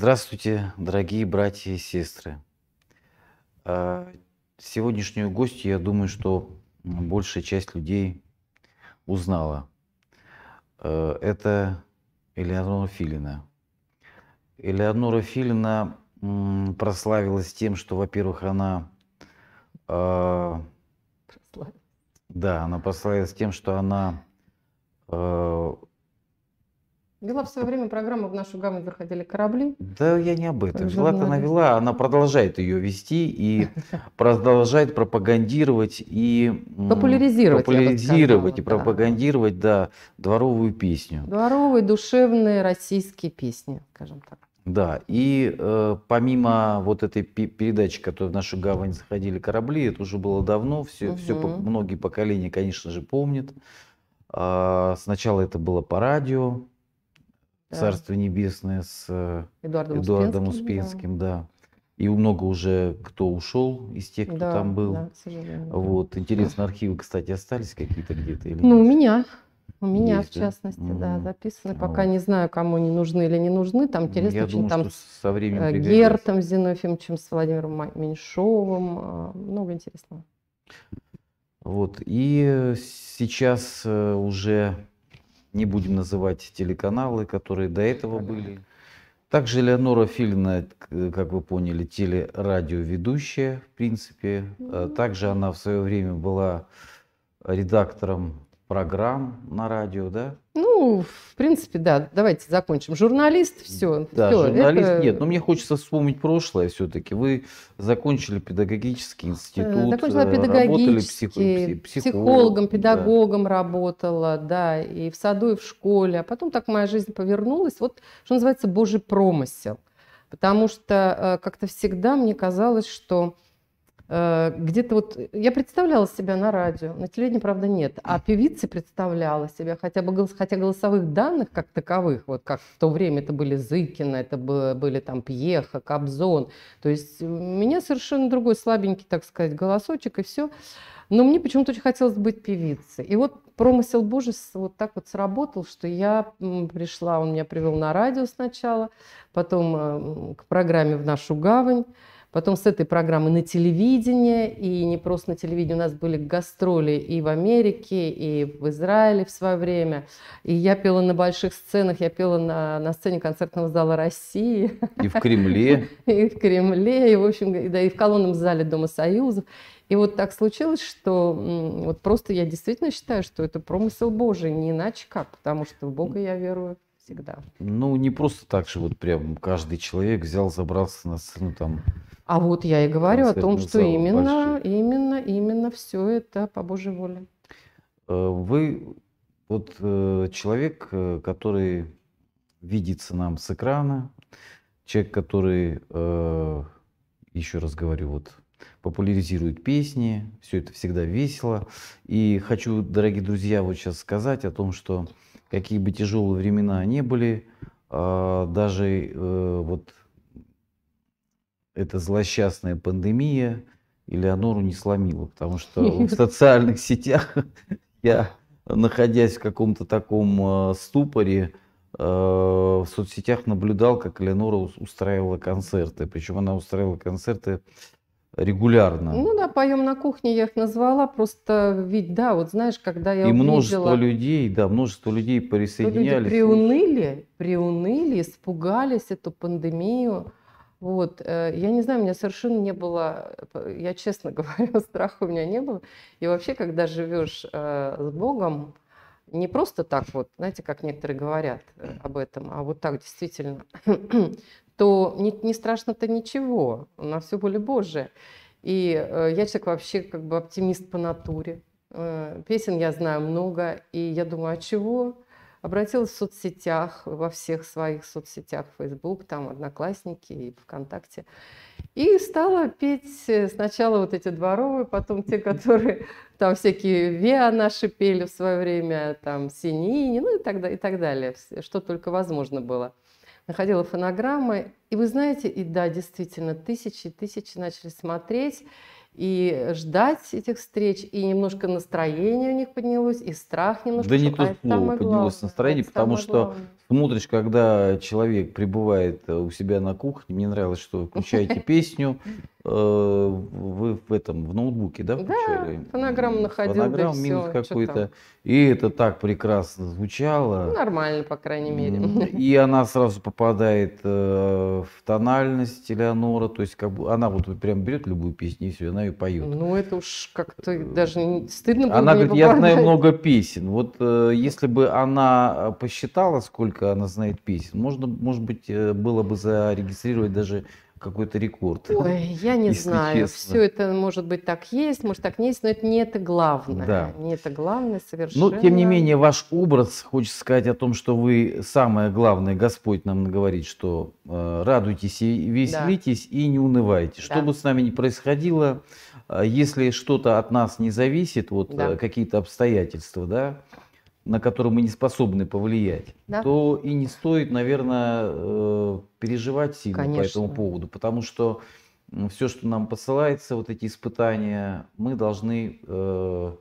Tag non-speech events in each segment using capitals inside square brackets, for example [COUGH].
Здравствуйте, дорогие братья и сестры. А, Сегодняшнюю гостью, я думаю, что большая часть людей узнала. Э, Это Элеонора Филина. Элеонора Филина прославилась тем, что, во-первых, она, а, да, она прославилась тем, что она э, Вела в свое время программу «В нашу гавань заходили корабли». Да, я не об этом. Вела-то она вела, она продолжает ее вести и [LAUGHS] продолжает пропагандировать и Популяризировать, популяризировать и пропагандировать, да, дворовую песню. Дворовые, душевные российские песни, скажем так. Да, и э, помимо вот этой пе- передачи, которая в нашу гавань заходили корабли, это уже было давно, все, все по- Мгм. многие поколения, конечно же, помнят. А, сначала это было по радио, Да. Царство Небесное с э, Эдуардом, Эдуардом Успенским, да. Успенским, да. И много уже кто ушел из тех, кто Да, там был. да. Вот, интересно, архивы, кстати, остались какие-то где-то или Ну, у меня. У меня, Есть, в да? частности, да, Мгм. записаны. Пока Вот. не знаю, кому они нужны или не нужны. Там интересно Я очень, думаю, там что со временем э. Гертом Зинофимовичем, с Владимиром Меньшовым. э, Много интересного. Вот, и сейчас уже не будем называть телеканалы, которые до этого были. Также Леонора Филина, к- как вы поняли, телерадиоведущая, в принципе. Э. Также она в свое время была редактором программ на радио, да? Ну, в принципе, да, давайте закончим. Журналист, все. Да, журналист нет, но мне хочется вспомнить прошлое все-таки. Вы закончили педагогический институт, Э, Закончила э, работали педагогически, психо- пси- психологом, да. педагогом работала, да, и в саду, и в школе. А потом так моя жизнь повернулась. Вот, что называется, Божий промысел. Потому что э, как-то всегда мне казалось, что где-то вот... Я представляла себя на радио, на телевидении, правда, нет. А певицей представляла себя, хотя бы голос- хотя голосовых данных как таковых, вот как в то время это были Зыкина, это бы- были там Пьеха, Кобзон. То есть у меня совершенно другой слабенький, так сказать, голосочек и все. Но мне почему-то очень хотелось быть певицей. И вот промысел Божий вот так вот сработал, что я пришла, он меня привел на радио сначала, потом э, к программе «В нашу гавань», потом с этой программы на телевидение, и не просто на телевидении, у нас были гастроли и в Америке, и в Израиле в свое время. И я пела на больших сценах, я пела на, на сцене концертного зала России И в Кремле. [LAUGHS] и в Кремле, и, в общем, да, и в колонном зале Дома Союзов. И вот так случилось, что вот просто я действительно считаю, что это промысел Божий, не иначе как, потому что в Бога я верую всегда. Ну, не просто так же вот прям каждый человек взял, забрался на сцену там. А вот я и говорю о том, что именно, больших. именно, именно все это по Божьей воле. Э, Вы вот э, человек, э, который видится нам с экрана, человек, который, еще раз говорю, вот популяризирует песни, все это всегда весело. И хочу, дорогие друзья, вот сейчас сказать о том, что какие бы тяжелые времена не были, а, даже вот эта злосчастная пандемия Элеонору не сломила, потому что [LAUGHS] в социальных сетях [LAUGHS] я, находясь в каком-то таком э, ступоре, э, в соцсетях наблюдал, как Элеонора ус- устраивала концерты. Причем она устраивала концерты регулярно. Ну да, поем на кухне, я их назвала, просто ведь, да, вот знаешь, когда я И множество увидела... людей, да, множество людей что люди присоединялись. приуныли, приуныли, испугались эту пандемию. Вот, э, я не знаю, у меня совершенно не было, э, я честно [LAUGHS] говорю, страха у меня не было. И вообще, когда живешь э, с Богом, не просто так вот, знаете, как некоторые говорят об этом, а вот так действительно, [CLEARS THROAT] то не, не страшно-то ничего, на все воля Божия. И я человек вообще как бы оптимист по натуре. Песен я знаю много, и я думаю, а чего? Обратилась в соцсетях, во всех своих соцсетях, Facebook, там, Одноклассники и ВКонтакте. И стала петь э, сначала вот эти дворовые, потом те, [LAUGHS] которые там всякие Виа наши пели в свое время, там Синини, ну и так, и так далее, что только возможно было. Находила фонограммы, и вы знаете, и да, действительно, тысячи и тысячи начали смотреть и ждать этих встреч, и немножко настроение у них поднялось, и страх немножко. Да не то слово, поднялось главное, настроение, это потому что главное. Смотришь, когда человек пребывает э, у себя на кухне, мне нравилось, что включаете [LAUGHS] песню, э, вы в этом, в ноутбуке, да, Да, включали? фонограмму М, находил, да Фонограмм минус чё там. какой-то. И это так прекрасно Ну, звучало. нормально, по крайней мере. И она сразу попадает э, в тональность Элеонора, то есть как бы она вот прям берет любую песню и все, она ее поет. Ну, это уж как-то даже стыдно было Она говорит, я знаю много песен. Вот если бы она посчитала, сколько она знает песен, можно, может быть, э, было бы зарегистрировать даже какой-то рекорд. [LAUGHS] Ой, я не знаю. честно. Все это может быть так есть, может так не есть, но это не это главное. Да. Не это главное совершенно. Но, тем не менее, ваш образ, хочется сказать о том, что вы, самое главное, Господь нам говорит, что э, радуйтесь и веселитесь и не унывайте. Что Да. бы с нами ни происходило, э, если что-то от нас не зависит, вот Да. э, какие-то обстоятельства, да, на которые мы не способны повлиять, Да. то и не стоит, наверное, переживать сильно по Конечно. этому поводу, потому что все, что нам посылается, вот эти испытания, мы должны э,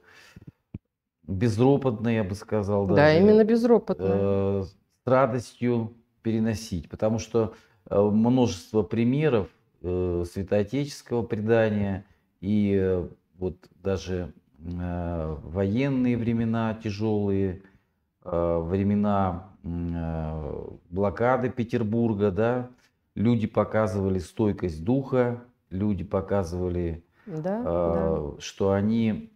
безропотно, я бы сказал, Да, даже, именно безропотно. э, с радостью переносить, потому что э, множество примеров э, святоотеческого предания и э, вот даже э, военные времена тяжелые, э, времена э, блокады Петербурга, да, люди показывали стойкость духа, люди показывали Да, да. э, что они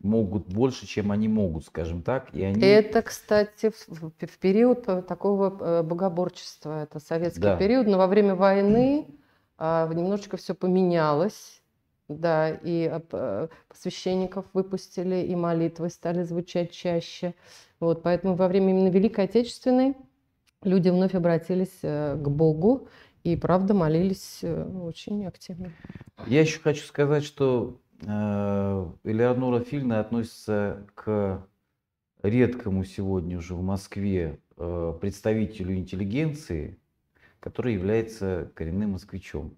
могут больше, чем они могут, скажем так, и они Это, кстати, в, в- период э, такого э, богоборчества, это советский Да. период, но во время войны а, немножечко все поменялось, да, и э, священников выпустили, и молитвы стали звучать чаще. Вот, поэтому во время именно Великой Отечественной люди вновь обратились э, к Богу и, правда, молились э, очень активно. Я еще хочу сказать, что Элеонора Фильна относится к редкому сегодня уже в Москве представителю интеллигенции, который является коренным москвичом.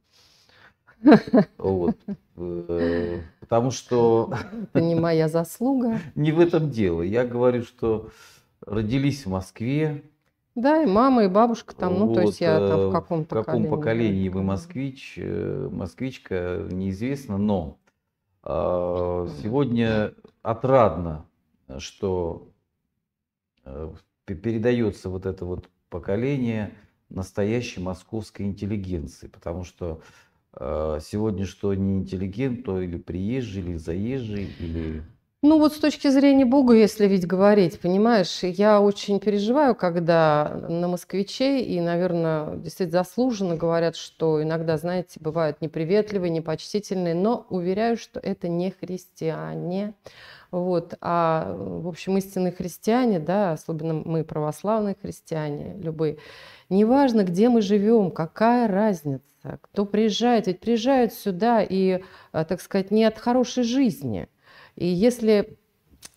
Вот. Э, Потому что [LAUGHS] Это не моя заслуга. [LAUGHS] не в этом дело. Я говорю, что родились в Москве, Да, и мама, и бабушка там, ну, то есть Вот, я там э, в каком-то В каком поколении вы москвич, э, москвичка, неизвестно, но а, сегодня отрадно, что э, пе- передается вот это вот поколение настоящей московской интеллигенции, потому что э, сегодня что не интеллигент, то или приезжий, или заезжий, или Ну вот с точки зрения Бога, если ведь говорить, понимаешь, я очень переживаю, когда на москвичей, и, наверное, действительно заслуженно говорят, что иногда, знаете, бывают неприветливые, непочтительные, но уверяю, что это не христиане. Вот. А, в общем, истинные христиане, да, особенно мы, православные христиане, любые, неважно, где мы живем, какая разница, кто приезжает, ведь приезжают сюда и, а, так сказать, не от хорошей жизни. И если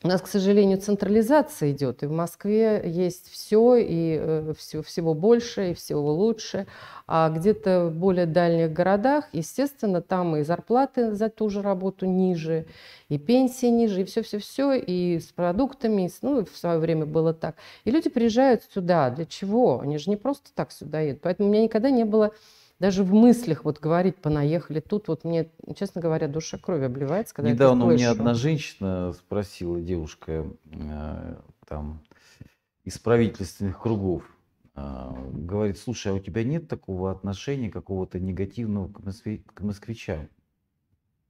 у нас, к сожалению, централизация идет, и в Москве есть все, и э, всего, всего больше, и всего лучше, а где-то в более дальних городах, естественно, там и зарплаты за ту же работу ниже, и пенсии ниже, и все-все-все, и с продуктами, и с- ну, в свое время было так. И люди приезжают сюда. Для чего? Они же не просто так сюда едут. Поэтому у меня никогда не было даже в мыслях вот говорить, понаехали тут. Вот мне, честно говоря, душа крови обливается, когда я это Недавно у меня одна женщина спросила, девушка э, там из правительственных кругов, а, говорит, слушай, а у тебя нет такого отношения какого-то негативного к, москве- к москвичам?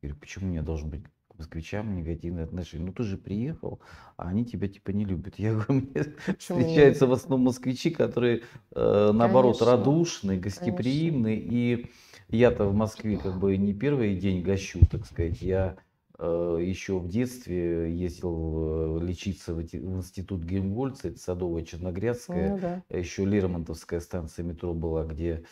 Я говорю, почему у меня должен быть к москвичам негативное отношение? Ну ты же приехал, а они тебя типа не любят. Я говорю, [LAUGHS] мне Почему встречаются в основном москвичи, которые э, наоборот Конечно. радушные, гостеприимные. И я-то в Москве как бы не первый день гощу, так сказать. Я э, еще в детстве ездил э, лечиться в, институт Гельмгольца, это Садовая Черногрядская. Ну да. Еще Лермонтовская станция метро была, где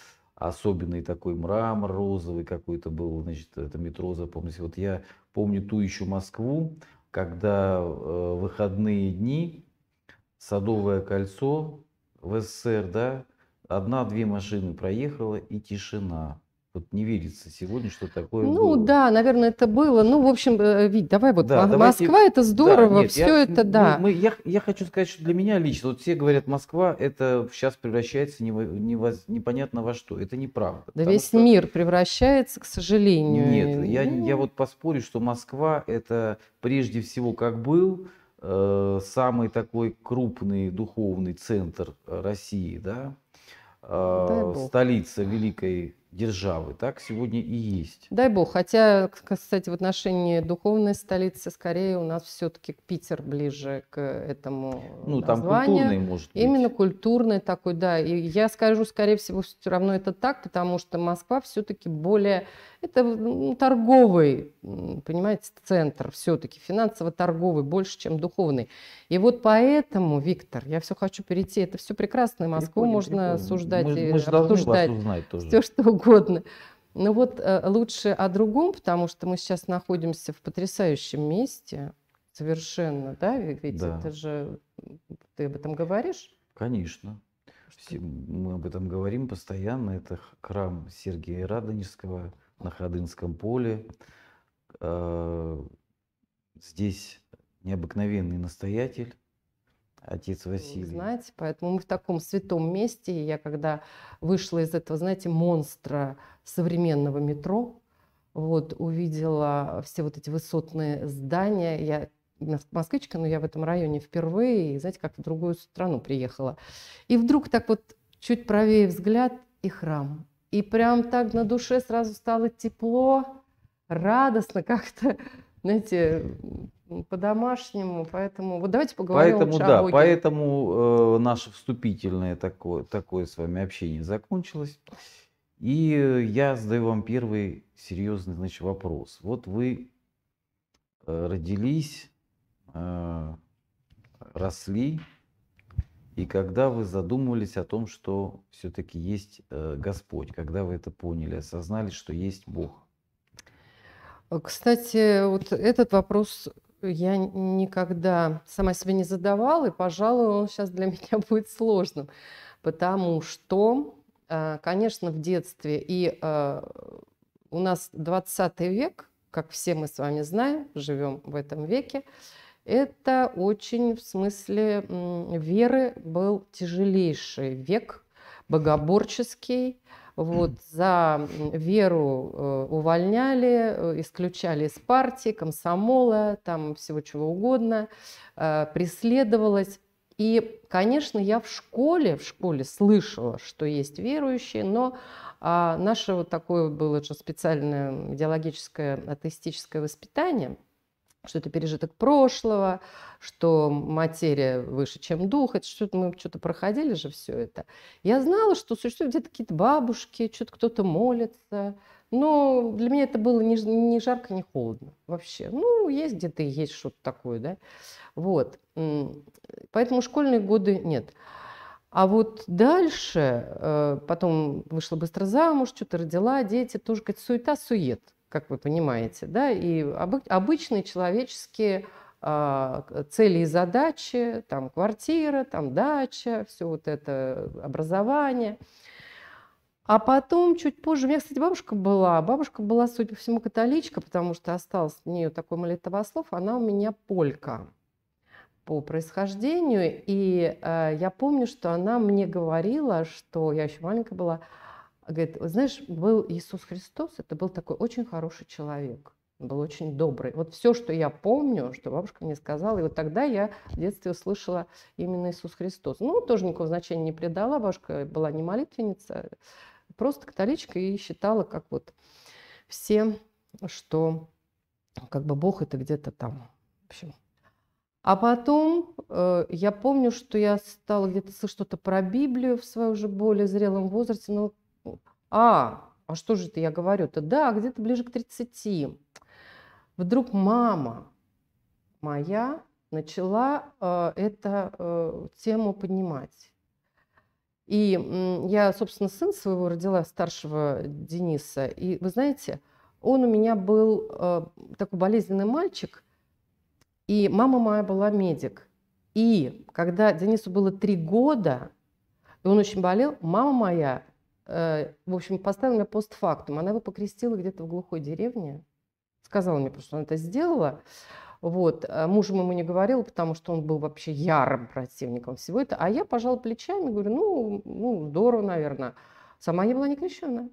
особенный такой мрамор розовый какой-то был, значит, это метро запомнилось. Вот я помню ту еще Москву, когда э, выходные дни Садовое кольцо в СССР, да, одна-две машины проехала и тишина. Вот не верится сегодня, что такое Ну было. да, наверное, это было. Ну, в общем, э, Вить, давай вот Да, Мо- давайте- Москва это Да, здорово, нет, все я- это мы- да. мы- я, я хочу сказать, что для меня лично, вот все говорят, Москва это сейчас превращается не не непонятно во что. Это неправда. Да весь что- мир превращается, к сожалению. Нет, я, Ну, я вот поспорю, что Москва это прежде всего как был э, самый такой крупный духовный центр э, России, да, э, Дай бог. столица великой державы, так сегодня и есть. Дай бог. Хотя, кстати, в отношении духовной столицы, скорее у нас все-таки Питер ближе к этому Ну, там названию. культурный, может быть. Именно культурный такой, да. И я скажу, скорее всего, все равно это так, потому что Москва все-таки более... Это ну, торговый, понимаете, центр все-таки, финансово-торговый, больше, чем духовный. И вот поэтому, Виктор, я все хочу перейти, это все прекрасно, и Москву Переходим, можно переходим. осуждать мы, и мы обсуждать узнать тоже. все что угодно. Но вот э, лучше о другом, потому что мы сейчас находимся в потрясающем месте, совершенно, да, ведь Да. это же, ты об этом говоришь? Конечно. Все- Мы об этом говорим постоянно. Это храм Сергия Радонежского на Ходынском поле. Э, Здесь необыкновенный настоятель, отец Вы Василий. Знаете, поэтому мы в таком святом месте. И я когда вышла из этого, знаете, монстра современного метро, вот увидела все вот эти высотные здания. Я мос- москвичка, но я в этом районе впервые, и, знаете, как в другую страну приехала. И вдруг так вот чуть правее взгляд и храм. И прям так на душе сразу стало тепло, радостно как-то, [LAUGHS] знаете, по-домашнему. Поэтому вот давайте поговорим Поэтому, лучше о да, Боге. поэтому э, наше вступительное такое, такое с вами общение закончилось. И э, я задаю вам первый серьезный значит, вопрос. Вот вы э, родились, э, росли, и когда вы задумывались о том, что все-таки есть э, Господь, когда вы это поняли, осознали, что есть Бог? Э, Кстати, вот этот вопрос я никогда сама себе не задавала, и, пожалуй, он сейчас для [LAUGHS] меня будет сложным, потому что, э, конечно, в детстве и э, у нас 20 век, как все мы с вами знаем, живем в этом веке, это очень в смысле веры был тяжелейший век, богоборческий, вот, за веру э, увольняли, э, исключали из партии, комсомола, там всего чего угодно, э, преследовалось. И, конечно, я в школе, в школе слышала, что есть верующие, но а, наше вот такое было же специальное идеологическое атеистическое воспитание, что это пережиток прошлого, что материя выше, чем дух, это что-то мы что-то проходили же все это. Я знала, что существуют где-то какие-то бабушки, что-то кто-то молится, но для меня это было ж- ни жарко, ни холодно вообще. Ну, есть где-то и есть что-то такое, да. Вот. Поэтому школьные годы нет. А вот дальше, э, потом вышла быстро замуж, что-то родила, дети, тоже какая-то суета-сует, как вы понимаете, да, и обы- обычные человеческие а, цели и задачи, там квартира, там дача, все вот это образование. А потом, чуть позже, у меня, кстати, бабушка была. Бабушка была, судя по всему, католичка, потому что остался у нее такой молитвослов. Она у меня полька по происхождению. И э, я помню, что она мне говорила, что я еще маленькая была, говорит, «Вот знаешь, был Иисус Христос, это был такой очень хороший человек, был очень добрый. Вот все, что я помню, что бабушка мне сказала, и вот тогда я в детстве услышала именно Иисус Христос. Ну, тоже никакого значения не придала, бабушка была не молитвенница, просто католичка и считала, как вот все, что как бы Бог это где-то там. В общем, а потом э, я помню, что я стала где-то слышать что-то про Библию в своем уже более зрелом возрасте. Ну, а, а что же это я говорю-то? Да, где-то ближе к 30. Вдруг мама моя начала э, эту э, тему поднимать. И м, я, собственно, сын своего родила, старшего Дениса. И вы знаете, он у меня был э, такой болезненный мальчик, и мама моя была медик. И когда Денису было три года, и он очень болел, мама моя э, в общем, поставила меня постфактум. Она его покрестила где-то в глухой деревне. Сказала мне, просто, что она это сделала. Вот. А мужу ему не говорил, потому что он был вообще ярым противником всего это. А я пожала плечами, говорю, ну, ну здорово, наверное. Сама не была не крещенная.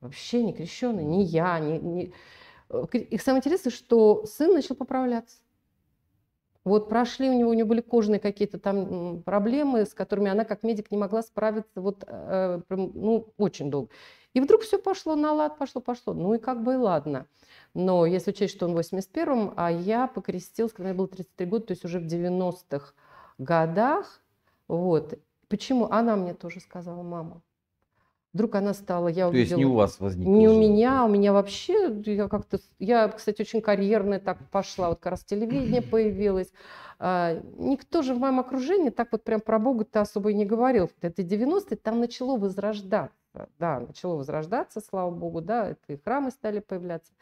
Вообще не крещенная. Ни я, ни, ни... И самое интересное, что сын начал поправляться. Вот прошли у него, у него были кожные какие-то там проблемы, с которыми она как медик не могла справиться вот, э, ну, очень долго. И вдруг все пошло на лад, пошло, пошло. Ну и как бы и ладно. Но если учесть, что он в 81-м, а я покрестилась, когда мне было 33 года, то есть уже в 90-х годах. Вот. Почему? Она мне тоже сказала, мама, Вдруг она стала, я увидела... То есть не у вас возникло? Не у меня, у меня вообще, я как-то, я, кстати, очень карьерная так пошла, вот как раз телевидение [CLEARS THROAT] появилось. А, никто же в моем окружении так вот прям про Бога-то особо и не говорил. Это 90-е, там начало возрождаться, да, начало возрождаться, слава Богу, да, это и храмы стали появляться.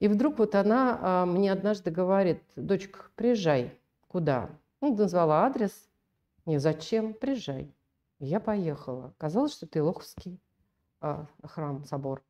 И вдруг вот она а, мне однажды говорит, дочка, приезжай. Куда? Ну, назвала адрес. Не, зачем? Приезжай. Я поехала. Казалось, что это Илоховский а, храм, собор.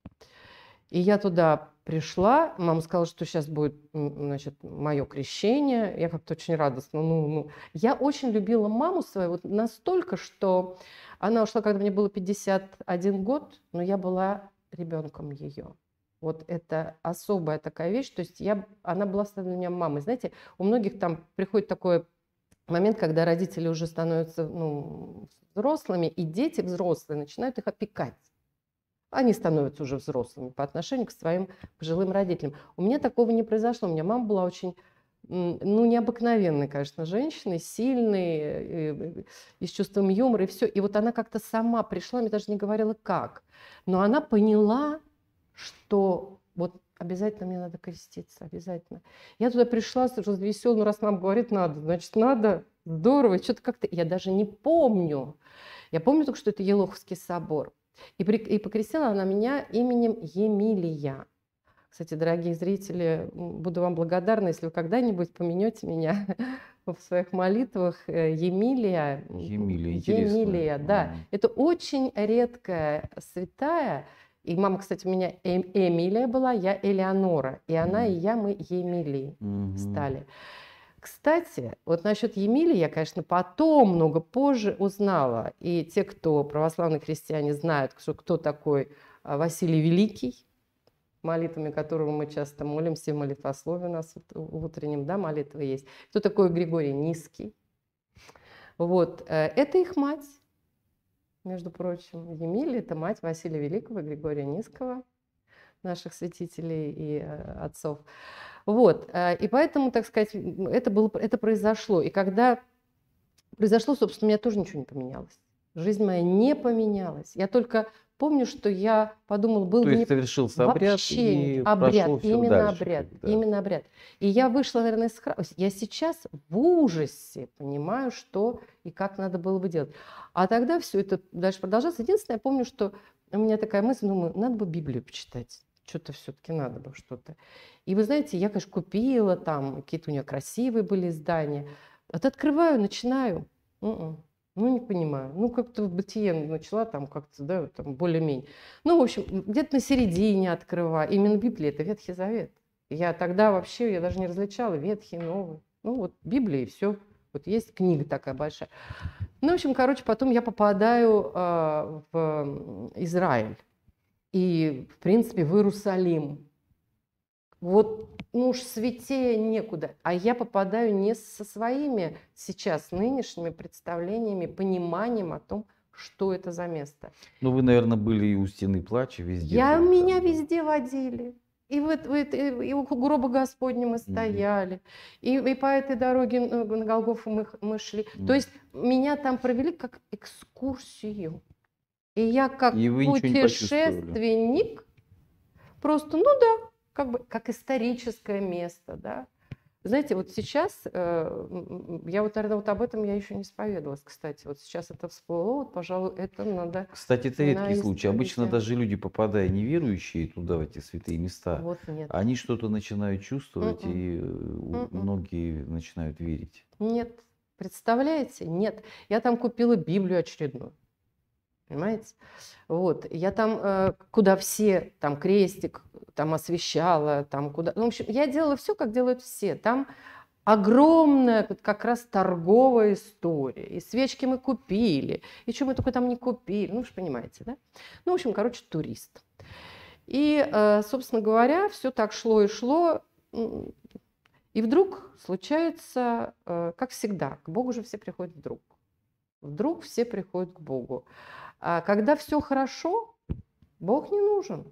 И я туда пришла, мама сказала, что сейчас будет значит, мое крещение. Я как-то очень радостно. Ну, ну. Я очень любила маму свою вот настолько, что она ушла, когда мне было 51 год, но я была ребенком ее. Вот это особая такая вещь. То есть я, она была для меня мамой. Знаете, у многих там приходит такой момент, когда родители уже становятся ну, взрослыми, и дети взрослые начинают их опекать. Они становятся уже взрослыми по отношению к своим пожилым родителям. У меня такого не произошло. У меня мама была очень ну, необыкновенной, конечно, женщиной, сильной, и, э, и с чувством юмора, и все. И вот она как-то сама пришла, мне даже не говорила как. Но она поняла, что вот обязательно мне надо креститься, обязательно. Я туда пришла, развеселая, ну раз нам говорит надо, значит надо, здорово, что-то как-то, я даже не помню. Я помню только, что это Елоховский собор. И, при, и покрестила она меня именем Емилия. Кстати, дорогие зрители, буду вам благодарна, если вы когда-нибудь поменете меня [LAUGHS] в своих молитвах. Э, Емилия. Емилия, Емилия, да. Это очень редкая святая, и мама, кстати, у меня эм, Эмилия была, я Элеонора. И она, и я, мы Емилии mm-hmm. стали. Кстати, вот насчет Емилии я, конечно, потом, много позже узнала. И те, кто православные христиане, знают, что кто такой а, Василий Великий, молитвами которого мы часто молимся в молитвослове у нас в утреннем, да, молитва есть. Кто такой Григорий Низкий? Вот, э, это их мать между прочим. Емилия – это мать Василия Великого и Григория Низкого, наших святителей и э, отцов. Вот, э, и поэтому, так сказать, это, было, это произошло. И когда произошло, собственно, у меня тоже ничего не поменялось. Жизнь моя не поменялась. Я только помню, что я подумала, был То есть не... совершился обряд Вообще, и обряд, именно дальше, обряд, да. именно обряд. И я вышла, наверное, из храма. Я сейчас в ужасе понимаю, что и как надо было бы делать. А тогда все это дальше продолжалось. Единственное, я помню, что у меня такая мысль, думаю, надо бы Библию почитать. Что-то все-таки надо бы что-то. И вы знаете, я, конечно, купила там, какие-то у нее красивые были издания. Вот открываю, начинаю. М-м. Ну, не понимаю. Ну, как-то в бытие начала там как-то, да, там более-менее. Ну, в общем, где-то на середине открываю. Именно Библия – это Ветхий Завет. Я тогда вообще, я даже не различала Ветхий, Новый. Ну, вот Библия и все. Вот есть книга такая большая. Ну, в общем, короче, потом я попадаю э, в Израиль. И, в принципе, в Иерусалим. Вот ну уж святее некуда. А я попадаю не со своими сейчас нынешними представлениями, пониманием о том, что это за место. Ну, вы, наверное, были и у стены плача везде. Я, были, меня там, везде водили. И, вот, и у гроба Господня мы стояли, и, и по этой дороге на Голгофу мы, мы шли. Mm. То есть меня там провели как экскурсию. И я как и путешественник просто, ну да, как бы как историческое место, да. Знаете, вот сейчас, э, я вот, наверное, вот об этом я еще не исповедовалась, кстати. Вот сейчас это всплыло, вот, пожалуй, это надо... Кстати, это редкий случай. Обычно даже люди, попадая неверующие туда, в эти святые места, вот нет. они что-то начинают чувствовать, Mm-mm. и Mm-mm. многие начинают верить. Нет. Представляете? Нет. Я там купила Библию очередную. Понимаете? Вот, я там, э, куда все, там крестик, там освещала, там куда... Ну, в общем, я делала все, как делают все. Там огромная как раз торговая история. И свечки мы купили, и что мы только там не купили. Ну, вы же понимаете, да? Ну, в общем, короче, турист. И, э, собственно говоря, все так шло и шло. И вдруг случается, э, как всегда, к Богу же все приходят вдруг. Вдруг все приходят к Богу. А когда все хорошо, Бог не нужен.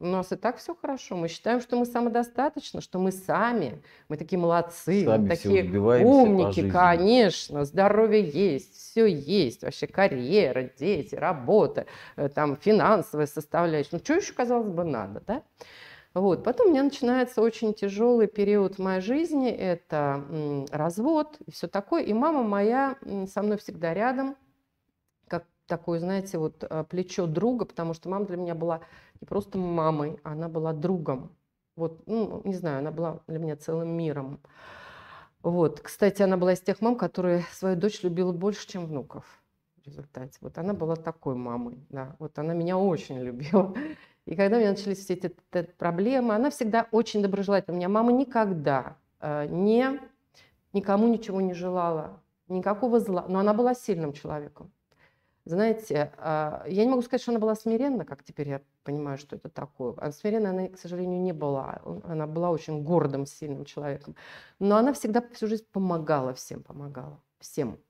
У нас и так все хорошо. Мы считаем, что мы самодостаточны, что мы сами, мы такие молодцы, Сами мы такие умники, конечно, здоровье есть, все есть, вообще карьера, дети, работа, э, там финансовая составляющая. Ну, что еще, казалось бы, надо, да? Вот. Потом у меня начинается очень тяжелый период в моей жизни. Это развод и все такое. И мама моя со мной всегда рядом, такое, знаете, вот э, плечо друга, потому что мама для меня была не просто мамой, она была другом. Вот, ну, не знаю, она была для меня целым миром. Вот. Кстати, она была из тех мам, которые свою дочь любила больше, чем внуков в результате. Вот она была такой мамой, да. Вот она меня очень любила. [LAUGHS] И когда у меня начались все эти, т- проблемы, она всегда очень доброжелательна. У меня мама никогда э, не, никому ничего не желала, никакого зла, но она была сильным человеком. Знаете, а, я не могу сказать, что она была смиренна, как теперь я понимаю, что это такое. А смиренна она, к сожалению, не была. Она была очень гордым, сильным человеком. Но она всегда всю жизнь помогала всем, помогала всем.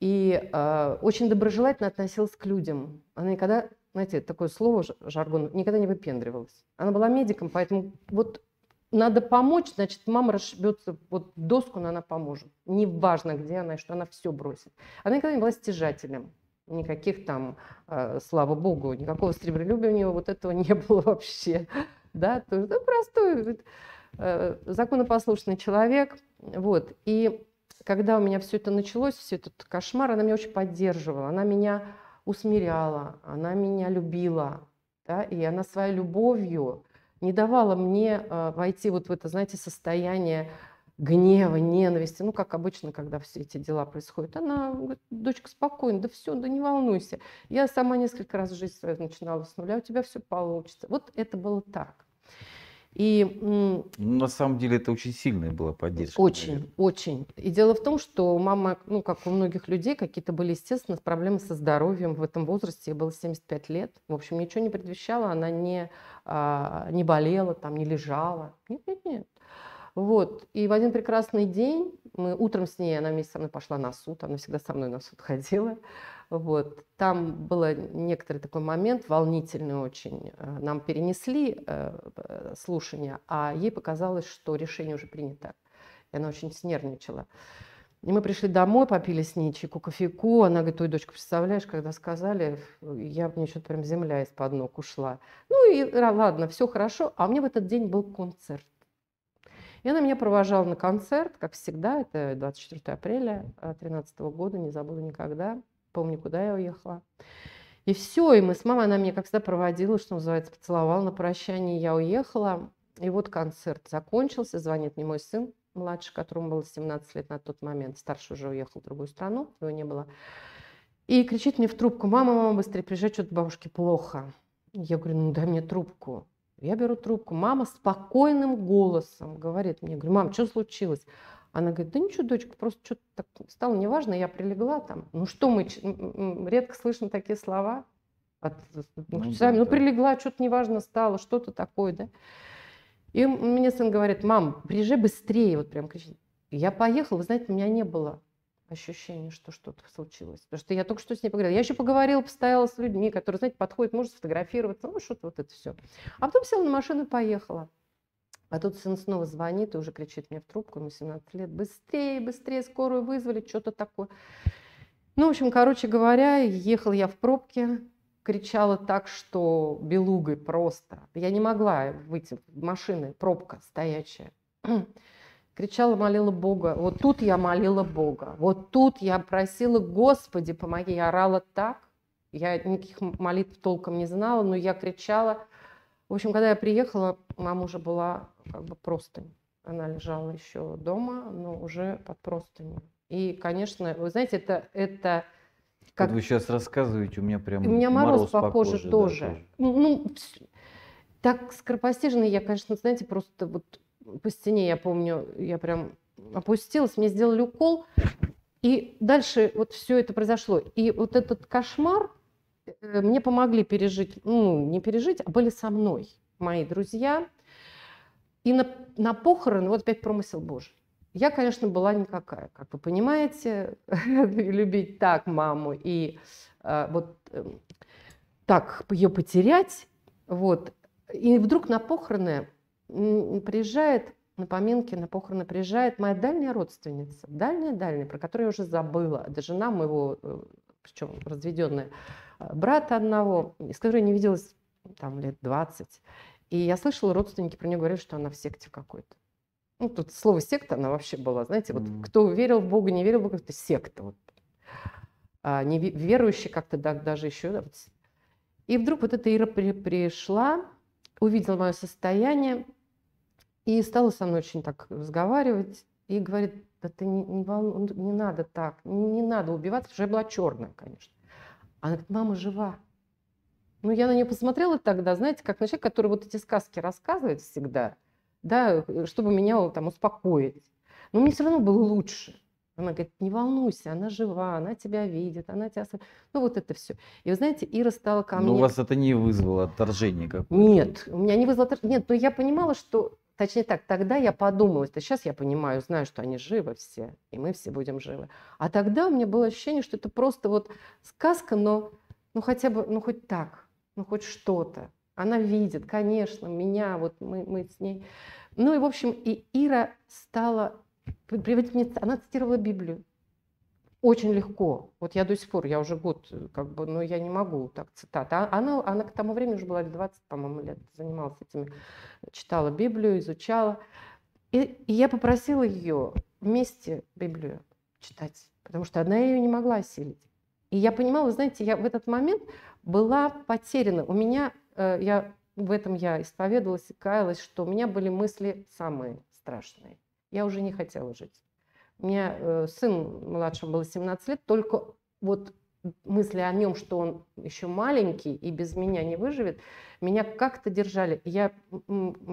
И э, очень доброжелательно относилась к людям. Она никогда, знаете, такое слово жаргон, никогда не выпендривалась. Она была медиком, поэтому вот надо помочь, значит, мама расшибется вот доску, но она поможет. Неважно, где она и что она все бросит. Она никогда не была стяжателем. Никаких там, э, слава богу, никакого сребролюбия у нее вот этого [LAUGHS] не было вообще. Да, то ну, простой, э, законопослушный человек. Вот. И когда у меня все это началось, все этот кошмар, она меня очень поддерживала, она меня усмиряла, она меня любила, да, и она своей любовью не давала мне э, войти вот в это, знаете, состояние гнева, ненависти, ну, как обычно, когда все эти дела происходят. Она говорит, дочка, спокойно, да все, да не волнуйся. Я сама несколько раз в жизни свою начинала с нуля, у тебя все получится. Вот это было так. И Ну, на самом деле это очень сильная была поддержка. очень, наверное. очень. И дело в том, что мама, ну, как у многих людей, какие-то были, естественно, проблемы со здоровьем в этом возрасте. Ей было 75 лет. В общем, ничего не предвещало, она не, а, не болела, там, не лежала. Нет, нет, нет. Вот. И в один прекрасный день мы утром с ней, она вместе со мной пошла на суд, она всегда со мной на суд [LAUGHS] ходила. Вот. Там был некоторый такой момент, волнительный очень. Э, Нам перенесли э, э, слушание, а ей показалось, что решение уже принято. И она очень снервничала. И мы пришли домой, попили с ней чайку, кофейку. Она говорит, ой, дочка, представляешь, когда сказали, я мне что-то прям земля из-под ног ушла. Ну и ладно, все хорошо. А у меня в этот день был концерт. И она меня провожала на концерт, как всегда, это 24 апреля 2013 года, не забуду никогда. Помню, куда я уехала. И все, и мы с мамой, она меня, как всегда, проводила, что называется, поцеловала на прощание, я уехала. И вот концерт закончился, звонит мне мой сын младший, которому было 17 лет на тот момент, старший уже уехал в другую страну, его не было. И кричит мне в трубку, мама, мама, быстрее приезжай, что-то бабушке плохо. Я говорю, ну дай мне трубку. Я беру трубку. Мама спокойным голосом говорит мне, говорю, мам, что случилось? Она говорит, да ничего, дочка, просто что-то так стало неважно, я прилегла там. Ну что мы, редко слышим такие слова от ну, Ну сами, ну прилегла, что-то неважно стало, что-то такое, да. И мне сын говорит, мам, приезжай быстрее, вот прям кричит. Я поехала, вы знаете, меня не было ощущения, что что-то случилось. Потому что я только что с ней поговорила. Я еще поговорила, постояла с людьми, которые, знаете, подходят, может сфотографироваться, ну что-то вот это все. А потом села на машину и поехала. А тут сын снова звонит и уже кричит мне в трубку, ему 17 лет, быстрее, быстрее, скорую вызвали, что-то такое. Ну, в общем, короче говоря, ехала я в пробке, кричала так, что белугой просто. Я не могла выйти машины, пробка стоячая. Кричала, молила Бога. Вот тут я молила Бога. Вот тут я просила, Господи, помоги. Я орала так. Я никаких молитв толком не знала, но я кричала. В общем, когда я приехала, мама уже была как бы простынь. Она лежала еще дома, но уже под простынью. И, конечно, вы знаете, это, это Как... Вот вы сейчас рассказываете, у меня прям У меня мороз, мороз по, по коже, коже тоже. Да, тоже. Ну, так скоропостижно я, конечно, знаете, просто вот по стене, я помню, я прям опустилась, мне сделали укол, и дальше вот все это произошло. И вот этот кошмар э, мне помогли пережить, ну, не пережить, а были со мной мои друзья. И на, на похороны, вот опять промысел Божий. Я, конечно, была никакая, как вы понимаете, [LAUGHS] любить так маму и э, вот э, так ее потерять, вот. И вдруг на похороны приезжает, на поминки, на похороны приезжает моя дальняя родственница, дальняя-дальняя, про которую я уже забыла, это жена моего, э, причем разведенная, э, брата одного, с которой я не виделась там лет 20. И я слышала, родственники про нее говорили, что она в секте какой-то. Ну, тут слово секта, она вообще была, знаете, вот mm. кто верил в Бога, не верил в Бога, это секта. Вот. А не верующие как-то да, даже еще. И вдруг вот эта Ира при, пришла, увидела мое состояние и стала со мной очень так разговаривать. И говорит, да ты не, не, волну, не надо так, не, не надо убиваться, потому что я была черная, конечно. Она говорит, мама жива. Ну, я на нее посмотрела тогда, знаете, как на человека, который вот эти сказки рассказывает всегда, да, чтобы меня там успокоить. Но мне все равно было лучше. Она говорит, не волнуйся, она жива, она тебя видит, она тебя... Ну, вот это все. И вы знаете, Ира стала ко мне... Но у вас это не вызвало отторжение какое-то? Нет, у меня не вызвало отторжение. Нет, но я понимала, что... Точнее так, тогда я подумала, что сейчас я понимаю, знаю, что они живы все, и мы все будем живы. А тогда у меня было ощущение, что это просто вот сказка, но ну хотя бы, ну хоть так, ну хоть что-то. Она видит, конечно, меня, вот мы, мы с ней. Ну и, в общем, и Ира стала она цитировала Библию. Очень легко. Вот я до сих пор, я уже год, как бы, но я не могу так цитат. А она, она к тому времени уже была 20, по-моему, лет, занималась этими, читала Библию, изучала. И, и я попросила ее вместе Библию читать, потому что она ее не могла осилить. И я понимала, знаете, я в этот момент была потеряна. У меня, э, я в этом я исповедовалась и каялась, что у меня были мысли самые страшные я уже не хотела жить. У меня э, сын младшему было 17 лет, только вот мысли о нем, что он еще маленький и без меня не выживет, меня как-то держали. Я,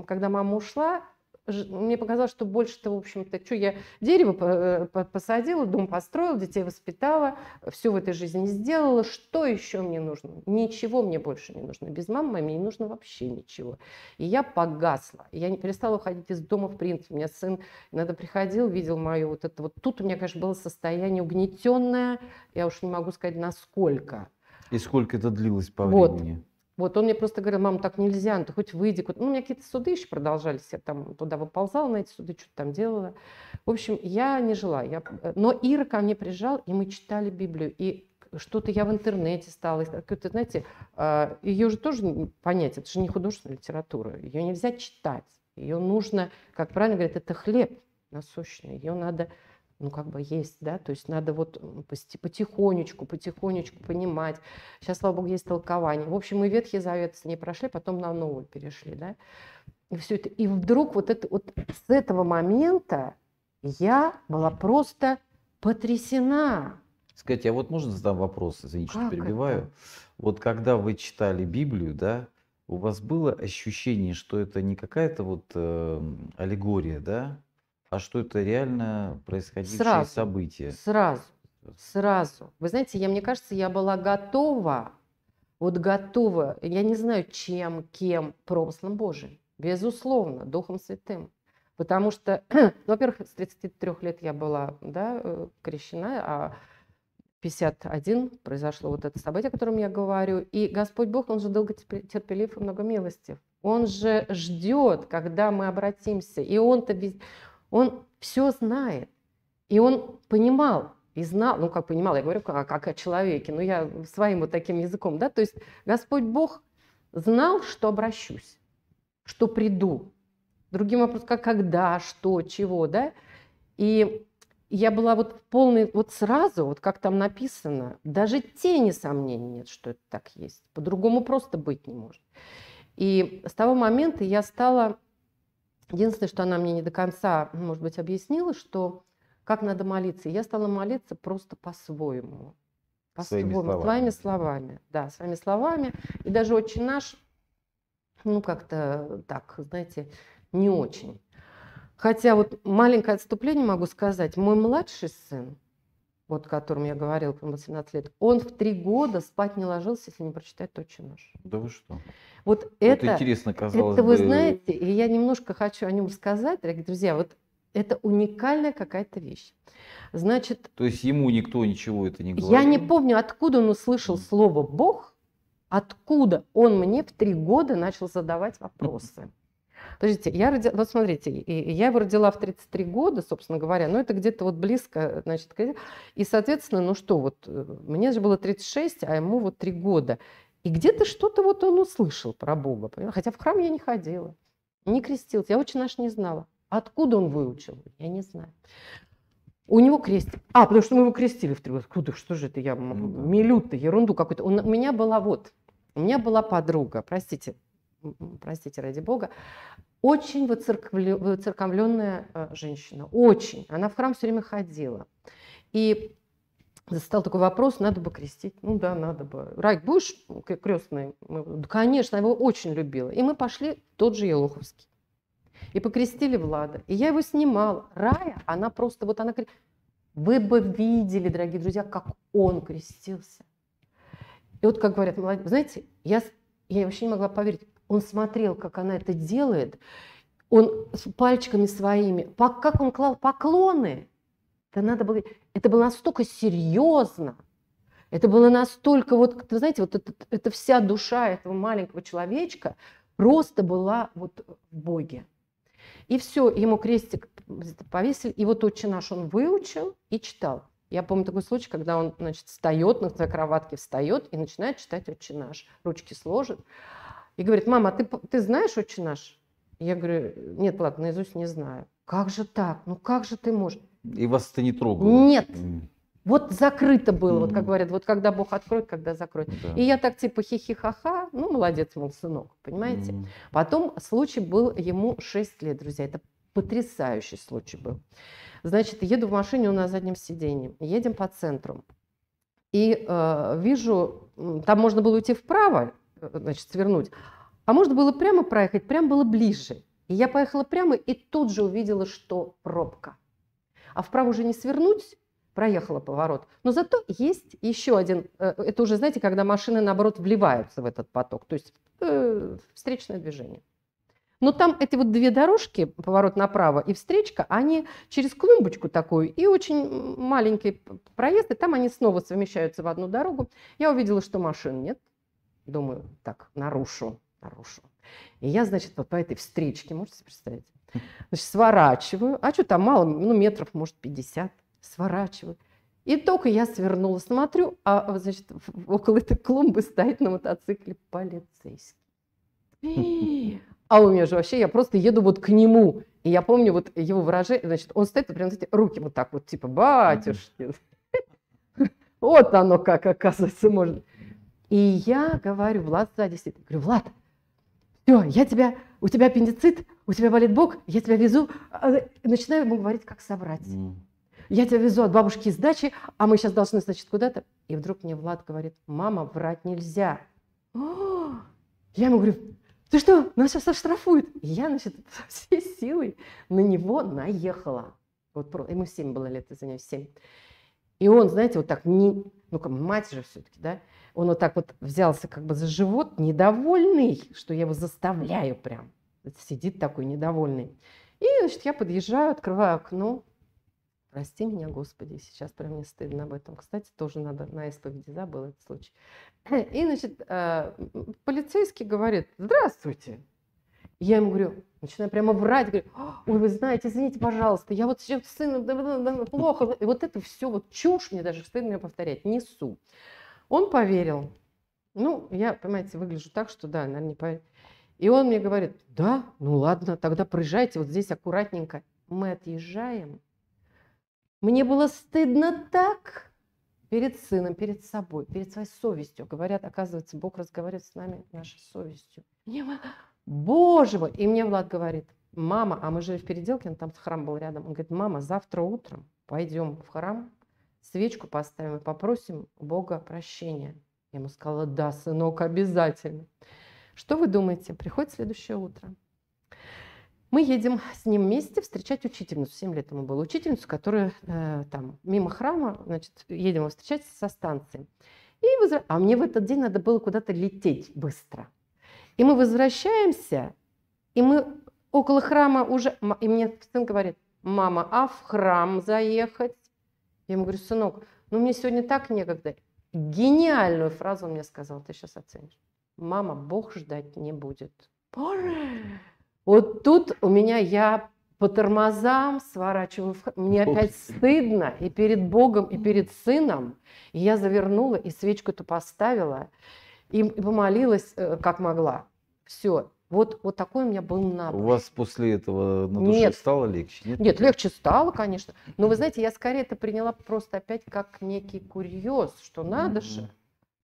когда мама ушла, мне показалось, что больше-то, в общем-то, что я дерево э, посадила, дом построила, детей воспитала, все в этой жизни сделала. Что еще мне нужно? Ничего мне больше не нужно. Без мамы мне не нужно вообще ничего. И я погасла. Я не перестала уходить из дома в принципе. У меня сын иногда приходил, видел мою вот это вот. Тут у меня, конечно, было состояние угнетенное. Я уж не могу сказать, насколько. И сколько это длилось по вот. времени? Вот он мне просто говорил, мам, так нельзя, ну ты хоть выйди. Ну, у меня какие-то суды еще продолжались, я там туда выползала на эти суды, что-то там делала. В общем, я не жила. Я... Но Ира ко мне приезжал, и мы читали Библию. И что-то я в интернете стала, какое-то, знаете, а, ее же тоже понять, это же не художественная литература, ее нельзя читать, ее нужно, как правильно говорят, это хлеб насущный, ее надо ну, как бы есть, да, то есть надо вот потихонечку, потихонечку понимать. Сейчас, слава богу, есть толкование. В общем, мы Ветхий Завет с ней прошли, потом на Новый перешли, да. И все это. И вдруг вот, это, вот с этого момента я была просто потрясена. Скажите, а вот можно задам вопрос, извините, что перебиваю. Это? Вот когда вы читали Библию, да, у вас было ощущение, что это не какая-то вот э, аллегория, да, а что это реально происходившие сразу, события? Сразу, сразу. Вы знаете, я, мне кажется, я была готова, вот готова, я не знаю, чем, кем, промыслом Божиим. Безусловно, Духом Святым. Потому что, ну, [CLEARS THROAT] во-первых, с 33 лет я была да, э, крещена, а 51 произошло вот это событие, о котором я говорю. И Господь Бог, Он же долготерпелив и многомилостив. Он же ждет, когда мы обратимся. И Он-то он все знает. И он понимал, и знал, ну как понимал, я говорю как, как о человеке, но я своим вот таким языком, да, то есть Господь Бог знал, что обращусь, что приду. Другим вопросом, как когда, что, чего, да. И я была вот полной, вот сразу, вот как там написано, даже тени сомнений нет, что это так есть. По-другому просто быть не может. И с того момента я стала Единственное, что она мне не до конца, может быть, объяснила, что как надо молиться. Я стала молиться просто по-своему. По-своему, словами. своими словами. Да, своими словами. И даже очень наш, ну, как-то так, знаете, не очень. Хотя вот маленькое отступление могу сказать. Мой младший сын, вот о котором я говорила, ему 17 лет, он в три года спать не ложился, если не прочитает «Отче наш». Да вы что? Вот Вот это, интересно, казалось это вы бы, знаете, и я немножко хочу о нем сказать, дорогие друзья, вот это уникальная какая-то вещь. Значит, То есть ему никто ничего это не говорил? я не помню, откуда он услышал слово «Бог», откуда он мне в три года начал задавать вопросы. Подождите, я родила, вот смотрите, я его родила в 33 года, собственно говоря, но это где-то вот близко, значит, к- и, соответственно, ну что, вот э, мне же было 36, а ему вот 3 года. И где-то что-то вот он услышал про Бога, понимаете? хотя в храм я не ходила, не крестилась, я очень наш не знала. Откуда он выучил, я не знаю. У него крестик. А, потому что мы его крестили в три года. Куда, что же это я Ну мелю-то, ерунду какую-то. У меня была вот, у меня была подруга, простите, простите ради бога, очень выцерковле- выцерковленная э, женщина, очень. Она в храм все время ходила. И стал такой вопрос, надо бы крестить. Ну да, надо бы. Райк, будешь крестный? Мы- «Да, Конечно, я его очень любила. И мы пошли в тот же Елоховский. И покрестили Влада. И я его снимала. Рая, она просто, вот она... Вы бы видели, дорогие друзья, как он крестился. И вот как говорят, знаете, я, я вообще не могла поверить. Он смотрел, как она это делает. Он с пальчиками своими, как он клал поклоны. Это надо было, это было настолько серьезно. Это было настолько, вот, вы знаете, вот это, это вся душа этого маленького человечка просто была вот в Боге. И все, ему крестик повесили, и вот «Отче наш» он выучил и читал. Я помню такой случай, когда он, значит, встает на кроватке, встает и начинает читать «Отче наш», ручки сложит. И говорит, мама, а ты, ты знаешь «Отче наш»? Я говорю, нет, ладно, наизусть не знаю. Как же так? Ну как же ты можешь? И вас это не трогало? Нет. Вот закрыто было, вот как говорят, вот когда Бог откроет, когда закроет. да. И я так типа хихи-ха-ха, ну молодец, мол, сынок, понимаете? М, Потом случай был ему 6 лет, друзья. Это потрясающий случай был. Значит, еду в машине нас на заднем сиденье. Едем по центру. И э, вижу, там можно было уйти вправо, значит, свернуть. А можно было прямо проехать, прямо было ближе. И я поехала прямо и тут же увидела, что пробка. А вправо уже не свернуть, проехала поворот. Но зато есть еще один, э, это уже, знаете, когда машины, наоборот, вливаются в этот поток, то есть э, встречное движение. Но там эти вот две дорожки, поворот направо и встречка, они через клумбочку такую и очень маленький проезд, и там они снова совмещаются в одну дорогу. Я увидела, что машин нет. Думаю, так, нарушу, нарушу. И я, значит, вот по этой встречке, можете себе представить, значит, сворачиваю. А что там мало, ну, метров, может, 50. Сворачиваю. И только я свернула, смотрю, а, значит, около этой клумбы стоит на мотоцикле полицейский. А у меня же вообще, я просто еду вот к нему. И я помню вот его выражение, значит, он стоит, прям, знаете, руки вот так вот, типа, батюшки. [LAUGHS] Вот оно как, оказывается, может. И я говорю, Влад сзади сидит, говорю, Влад, все, я тебя, у тебя аппендицит, у тебя болит бок, я тебя везу. А, и Начинаю ему говорить, как собрать. м. Я тебя везу от бабушки из дачи, а мы сейчас должны, значит, куда-то. И вдруг мне Влад говорит, мама, врать нельзя. Я ему говорю, ты что, нас сейчас оштрафуют. И я, значит, со [LAUGHS] всей силой на него наехала. Вот ему 7 было лет, извиняюсь, 7. И он, знаете, вот так, не, ну как мать же все-таки, да, он вот так вот взялся как бы за живот, недовольный, что я его заставляю прям. Сидит такой недовольный. И, значит, я подъезжаю, открываю окно. Прости меня, Господи, сейчас прям мне стыдно об этом. Кстати, тоже надо на исповеди забыл этот случай. И, значит, э, полицейский говорит, здравствуйте. Я ему говорю, начинаю прямо врать, говорю, ой, вы знаете, извините, пожалуйста, я вот сейчас сыну плохо. И вот это все, вот чушь, мне даже стыдно ее повторять, несу. Он поверил. Ну, я, понимаете, выгляжу так, что да, наверное, не поверил. И он мне говорит, да, ну ладно, тогда проезжайте вот здесь аккуратненько. Мы отъезжаем. Мне было стыдно так перед сыном, перед собой, перед своей совестью. Говорят, оказывается, Бог разговаривает с нами нашей совестью. Мне Боже мой! И мне Влад говорит, мама, а мы жили в Переделкино, там храм был рядом. Он говорит, мама, завтра утром пойдем в храм, свечку поставим и попросим Бога прощения. Я ему сказала, да, сынок, обязательно. Что вы думаете? Приходит следующее утро. Мы едем с ним вместе встречать учительницу. 7 лет ему было. Учительницу, которая э, там мимо храма, значит, едем встречать со станции. И возра... А мне в этот день надо было куда-то лететь быстро. И мы возвращаемся, и мы около храма уже... И мне сын говорит, мама, а в храм заехать? Я ему говорю, сынок, ну мне сегодня так некогда. Гениальную фразу он мне сказал, ты сейчас оценишь. Мама, Бог ждать не будет. Вот тут у меня я по тормозам сворачиваю. Мне опять стыдно и перед Богом, и перед сыном. И я завернула, и свечку эту поставила, и помолилась, э, как могла. Все. Вот, вот такой у меня был набор. У вас после этого на душе Нет. стало легче? Нет, Нет, легче стало, конечно. Но вы знаете, я скорее это приняла просто опять как некий курьез, что надо же,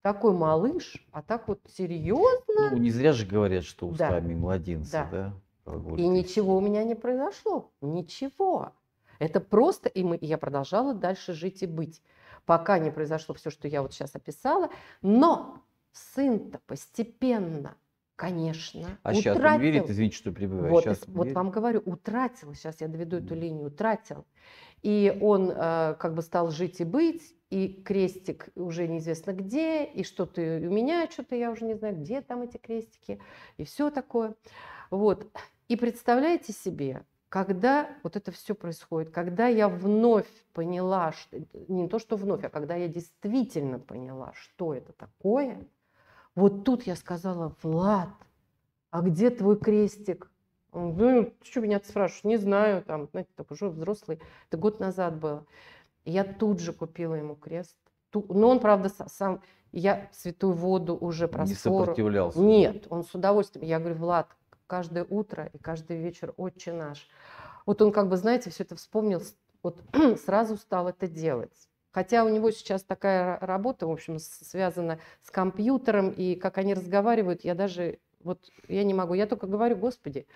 такой малыш, а так вот серьезно. Ну, не зря же говорят, что Да. устами младенца, Да. да? И ничего у меня не произошло. Ничего. Это просто, и, мы, и я продолжала дальше жить и быть, пока не произошло все, что я вот сейчас описала. Но сын-то постепенно, конечно, А сейчас он верит, утратил. извините, что прибываю. Вот, сейчас вот вам говорю, утратил, сейчас я доведу эту линию, утратил. И он э, как бы стал жить и быть, и крестик уже неизвестно где, и что-то у меня, что-то я уже не знаю, где там эти крестики, и все такое. Вот. И представляете себе, когда вот это все происходит, когда я вновь поняла, что, не то, что вновь, а когда я действительно поняла, что это такое, вот тут я сказала, Влад, а где твой крестик? Он, ну, ты что меня спрашиваешь? Не знаю, там, знаете, так уже взрослый. Это год назад было. Я тут же купила ему крест. Но он, правда, са- сам, я святую воду уже не просфору. сопротивлялся. Нет, он с удовольствием. Я говорю, Влад, каждое утро и каждый вечер отче наш. Вот он как бы, знаете, все это вспомнил, вот [CLEARS THROAT] сразу стал это делать. Хотя у него сейчас такая ра- работа, в общем, связана с компьютером, и как они разговаривают, я даже, вот я не могу, я только говорю, Господи,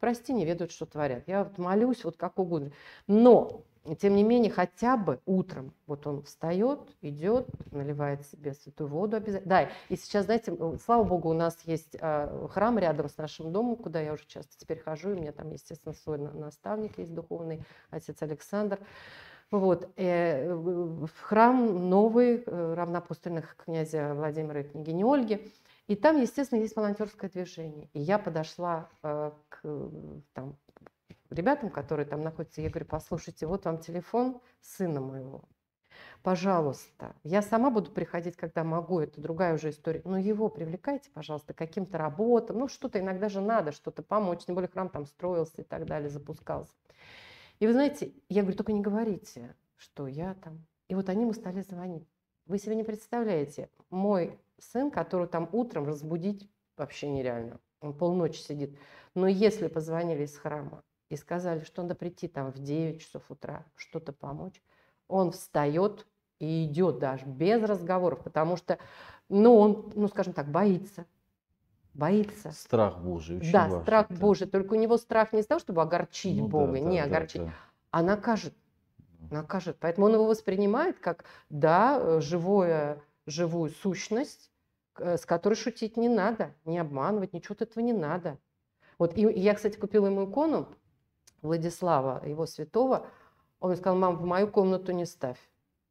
прости, не ведают, что творят. Я вот молюсь, вот как угодно. Но, тем не менее, хотя бы утром, вот он встает, идет, наливает себе святую воду обязательно. Да, и сейчас, знаете, слава богу, у нас есть а, храм рядом с нашим домом, куда я уже часто теперь хожу, и у меня там, естественно, свой на- наставник есть духовный, отец Александр. Вот, э, в храм новый, э, равноапостольных князя Владимира и княгини Ольги. И там, естественно, есть волонтерское движение. И я подошла э, к там, ребятам, которые там находятся, я говорю, послушайте, вот вам телефон сына моего. Пожалуйста, я сама буду приходить, когда могу, это другая уже история. Но его привлекайте, пожалуйста, каким-то работам. Ну, что-то иногда же надо, что-то помочь. Тем более храм там строился и так далее, запускался. И вы знаете, я говорю, только не говорите, что я там. И вот они ему стали звонить. Вы себе не представляете, мой сын, который там утром разбудить вообще нереально. Он полночи сидит. Но если позвонили из храма и сказали, что надо прийти там в 9 часов утра, что-то помочь, он встает и идет даже без разговоров, потому что, ну, он, ну, скажем так, боится. Боится. Страх Божий. очень Да, важен, страх да. Божий. Только у него страх не из того, чтобы огорчить Ну да, Бога, да, не да, огорчить, да. а накажет накажет. Поэтому он его воспринимает как, да, э, живое, живую сущность, э, с которой шутить не надо, не обманывать, ничего этого не надо. Вот, и я, кстати, купила ему икону Владислава, его святого. Он сказал, мам, в мою комнату не ставь,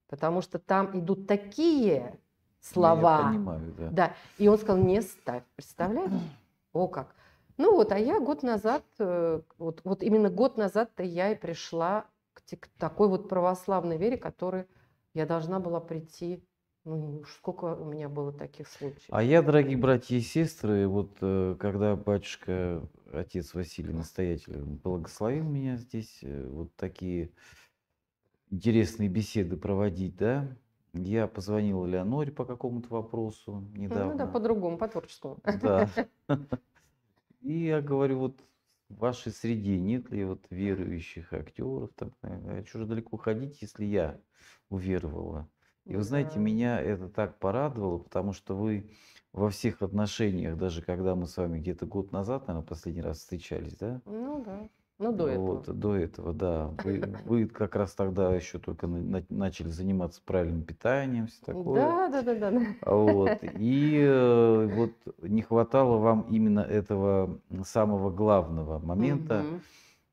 потому что там идут такие Ну, Я слова. понимаю, да. Да, и он сказал, не ставь. Представляете? О как. Ну вот, а я год назад, э, вот, вот именно год назад-то я и пришла к такой вот православной вере, которой я должна была прийти. Ну, уж сколько у меня было таких случаев. А я, дорогие братья и сестры, вот э, когда батюшка, отец Василий, настоятель, благословил меня здесь, э, вот такие интересные беседы проводить, да, я позвонил Леоноре по какому-то вопросу Ну недавно. да, по-другому, по-творческому. Да. И я говорю, вот в вашей среде нет ли вот верующих актеров? Там, а что же далеко ходить, если я уверовала? И вы знаете, меня это так порадовало, потому что вы во всех отношениях, даже когда мы с вами где-то год назад, наверное, последний раз встречались, да, Ну да. Ну, до Вот, этого. до этого, да. Вы, [LAUGHS] вы как раз тогда еще только на- на- начали заниматься правильным питанием, все такое. Да, да, да, да. Вот. [LAUGHS] И э, вот не хватало вам именно этого самого главного момента, Мгм.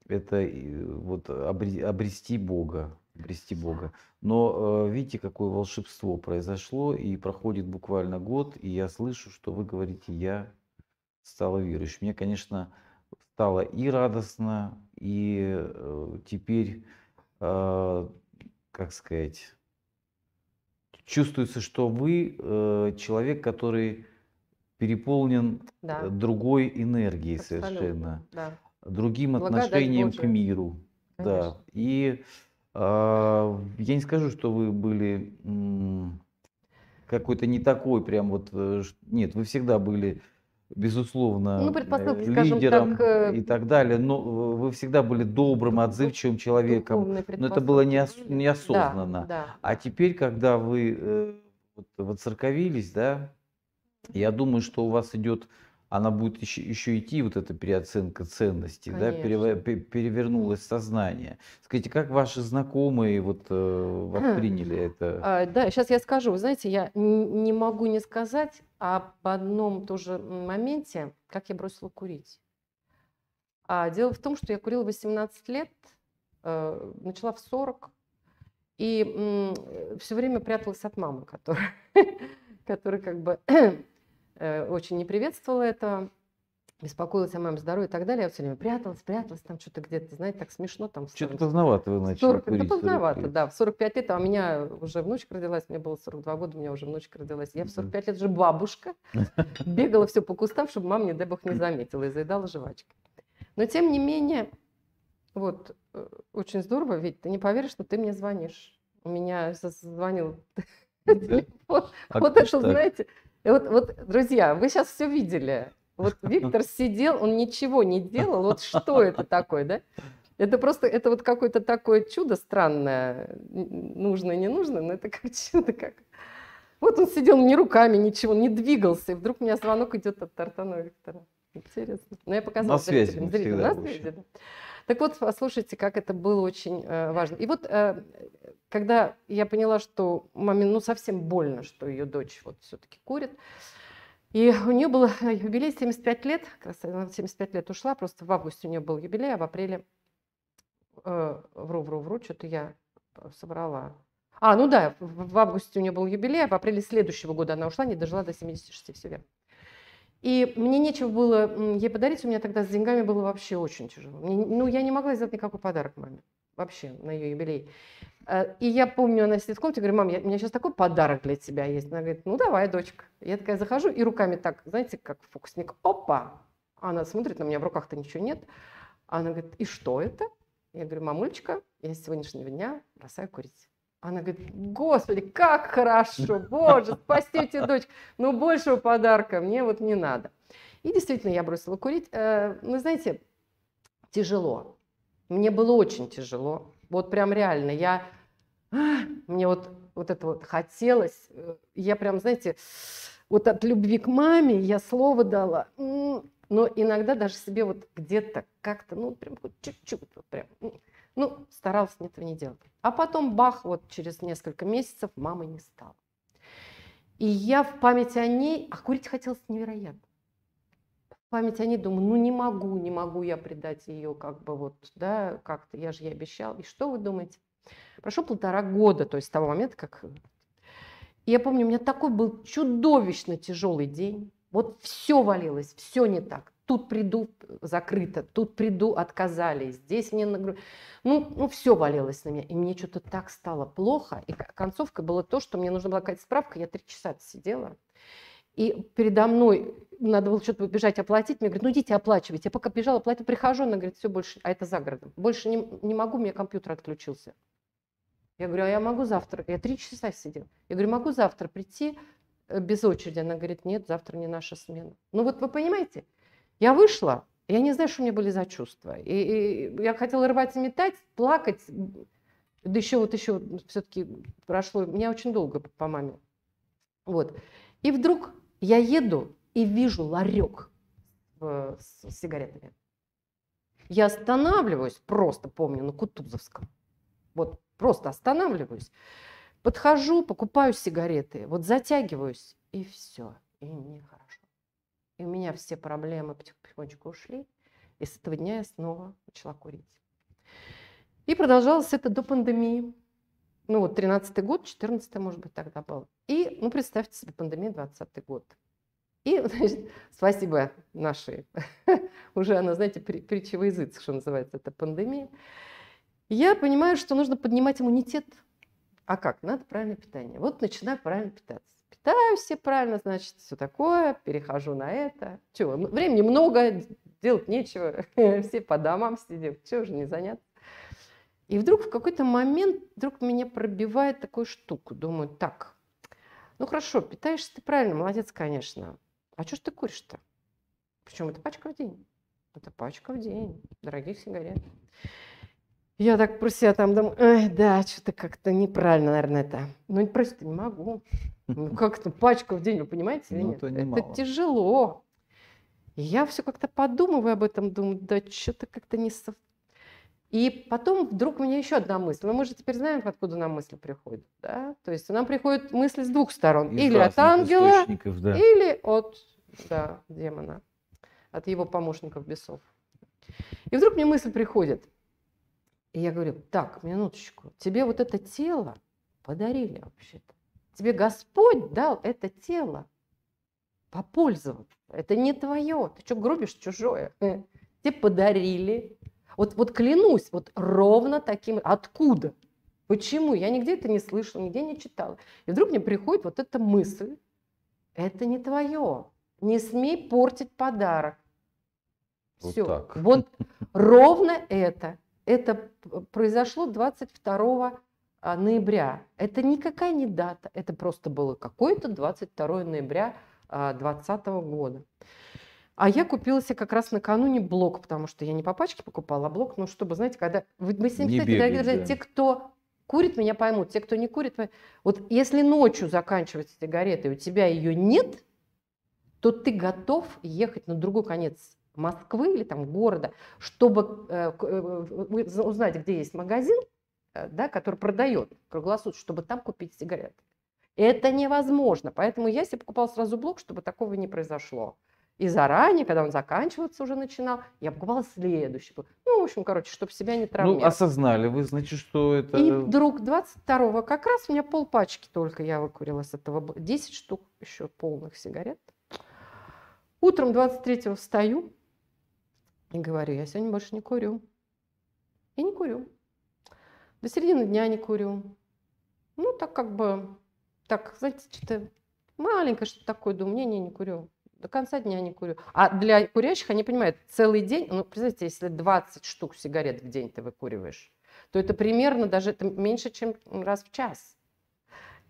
это и вот обре- обрести Бога, обрести Бога. Но э, видите, какое волшебство произошло, и проходит буквально год, и я слышу, что вы говорите, я стала верующим. Мне, конечно, стало и радостно, и э, теперь, э, как сказать, чувствуется, что вы э, человек, который переполнен Да, другой энергией абсолютно. совершенно Да, другим Благодать отношением к миру. Да. конечно. И а, я не скажу, что вы были какой-то не такой прям вот. Нет, вы всегда были, безусловно, Ну, э, предпосылки, скажем лидером так, э, и так далее, но э, вы всегда были добрым, отзывчивым человеком. Но это было неос- неосознанно. Да, да. А теперь, когда вы э, вот воцерковились, да, я думаю, что у вас идет, она будет еще, еще идти, вот эта переоценка ценностей, да, перевернулось сознание. Скажите, как ваши знакомые вот э, восприняли это? А, да, сейчас я скажу. Вы знаете, я не могу не сказать об одном тоже моменте, как я бросила курить. А, дело в том, что я курила 18 лет, э, начала в 40, и все время пряталась от мамы, которая, [LAUGHS] которая как бы э, очень не приветствовала это, беспокоилась о моем здоровье и так далее. Я все время пряталась, пряталась, там что-то где-то, знаете, так смешно там. Что-то старом поздновато вы начали 40, курить. да 40 поздновато, лет. да. В 45 лет, а у меня уже внучка родилась, мне было 42 года, у меня уже внучка родилась. Я в 45 лет уже бабушка, [LAUGHS] бегала все по кустам, чтобы мама, не дай бог, не заметила и заедала жвачкой. Но тем не менее, вот, э, очень здорово, ведь ты не поверишь, что ты мне звонишь. У меня звонил Да? [LAUGHS] вот, А вот это, так? знаете, и вот, вот, друзья, вы сейчас все видели. Вот Виктор сидел, он ничего не делал. Вот что это такое, да? Это просто, это вот какое-то такое чудо странное, нужное, не нужное, но это как чудо, как... Вот он сидел ни руками, ничего, не двигался, и вдруг у меня звонок идет от Тартанова Виктора. Интересно. Но я показала На связи зрителям, зрителям, на связи, да. Так вот, послушайте, как это было очень э, важно. И вот, э, когда я поняла, что маме ну совсем больно, что ее дочь вот все-таки курит, и у нее был э, юбилей 75 лет, как раз она в 75 лет ушла, просто в августе у нее был юбилей, а в апреле, э, вру, вру, вру, что-то я собрала. А, ну да, в в августе у нее был юбилей, а в апреле следующего года она ушла, не дожила до 76, все верно. И мне нечего было ей подарить, у меня тогда с деньгами было вообще очень тяжело. Мне- ну, я не могла сделать никакой подарок маме, вообще, на ее юбилей. Э, И я помню, она сидит в комнате, говорю, мам, я- у меня сейчас такой подарок для тебя есть. Она говорит, ну давай, дочка. Я такая захожу и руками так, знаете, как фокусник, опа. Она смотрит на меня, в руках-то ничего нет. Она говорит, и что это? Я говорю, мамулечка, я с сегодняшнего дня бросаю курить. Она говорит, господи, как хорошо, боже, спасибо тебе, дочь. Но большего подарка мне вот не надо. И действительно, я бросила курить. Э, Вы знаете, тяжело. Мне было очень тяжело. Вот прям реально. Я, мне вот, вот это вот хотелось. Э, Я прям, знаете, вот от любви к маме я слово дала. Но иногда даже себе вот где-то как-то, ну, прям хоть чуть-чуть, вот прям, ну, старалась этого не делать. А потом бах, вот через несколько месяцев мамы не стало. И я в памяти о ней, а курить хотелось невероятно. Память о ней думаю, ну не могу, не могу я предать ее как бы вот, да, как-то, я же ей обещал. И что вы думаете? Прошло полтора года, то есть с того момента, как... И я помню, у меня такой был чудовищно тяжелый день. Вот все валилось, все не так. Тут приду, закрыто, тут приду, отказали, здесь мне... нагру- Ну, ну все валилось на меня. И мне что-то так стало плохо. И концовка была то, что мне нужна была какая-то справка. Я три часа сидела. И передо мной надо было что-то бежать оплатить. Мне говорят, ну идите оплачивайте. Я пока бежала оплатить, прихожу, она говорит, все больше, а это за городом. Больше не, не могу, у меня компьютер отключился. Я говорю, а я могу завтра? Я три часа сидела. Я говорю, могу завтра прийти э, без очереди? Она говорит, нет, завтра не наша смена. Ну вот вы понимаете, я вышла, я не знаю, что у меня были за чувства. И, и я хотела рвать и метать, плакать. Да еще вот еще все-таки прошло, меня очень долго по маме. Вот. И вдруг я еду и вижу ларек э, с сигаретами. Я останавливаюсь, просто помню, на Кутузовском. Вот просто останавливаюсь. Подхожу, покупаю сигареты, вот затягиваюсь, и все. И мне хорошо. И у меня все проблемы потихонечку ушли. И с этого дня я снова начала курить. И продолжалось это до пандемии. Ну вот 13 год, 14 может быть тогда был. И, ну представьте себе, пандемия 20 год. И, [LAUGHS] значит, спасибо нашей, [LAUGHS] уже она, знаете, притча во язык, что называется, это пандемия. Я понимаю, что нужно поднимать иммунитет. А как? Надо правильное питание. Вот начинаю правильно питаться. Питаюсь все правильно, значит, все такое, перехожу на это. Чего? Времени много, делать нечего, [LAUGHS] все по домам сидят, чего же не заняться. И вдруг в какой-то момент вдруг меня пробивает такую штуку. Думаю, так, ну хорошо, питаешься ты правильно, молодец, конечно. А что ж ты куришь-то? Причем это пачка в день. Это пачка в день дорогих сигарет. Я так про себя там думаю, ай, да, что-то как-то неправильно, наверное, это. Ну, просто не могу. Ну, как-то пачка в день, вы понимаете или ну, нет? Это тяжело. И я все как-то подумываю об этом, думаю, да что-то как-то не сов... И потом вдруг у меня еще одна мысль. Но мы же теперь знаем, откуда нам мысли приходят. Да? То есть нам приходят мысли с двух сторон. Из или от ангела, да. или от да, демона, от его помощников бесов. И вдруг мне мысль приходит. И я говорю, так, минуточку, тебе вот это тело подарили вообще-то. Тебе Господь дал это тело попользоваться. Это не твое. Ты что грубишь чужое? Тебе подарили вот, вот клянусь, вот ровно таким. Откуда? Почему? Я нигде это не слышала, нигде не читала. И вдруг мне приходит вот эта мысль. Это не твое. Не смей портить подарок. Вот Все. так. Вот ровно это. Это произошло 22 а, ноября. Это никакая не дата. Это просто было какое-то 22 ноября 2020 а, года. А я купила себе как раз накануне блок, потому что я не по пачке покупала, а блок, ну, чтобы, знаете, когда... Вы себе Не представляете, бегать, дорогие да. те, кто курит, меня поймут. Те, кто не курит, вы- вот если ночью заканчивается сигарета, и у тебя ее нет, то ты готов ехать на другой конец Москвы или там города, чтобы э, э, узнать, где есть магазин, э, да, который продает круглосуточно, чтобы там купить сигареты. Это невозможно. Поэтому я себе покупала сразу блок, чтобы такого не произошло. И заранее, когда он заканчиваться уже начинал, я покупала следующий. Ну, в общем, короче, чтобы себя не Ну, травмировать. осознали вы, значит, что это... И вдруг 22-го, как раз у меня полпачки только я выкурила с этого. бл- 10 штук еще полных сигарет. Утром 23-го встаю и говорю, я сегодня больше не курю. И не курю. До середины дня не курю. Ну, так как бы, так, знаете, что-то маленькое что-то такое, думаю, не, не, не курю. До конца дня не курю. А для курящих, они понимают, целый день, ну, представьте, если 20 штук сигарет в день ты выкуриваешь, то это примерно даже это меньше, чем раз в час.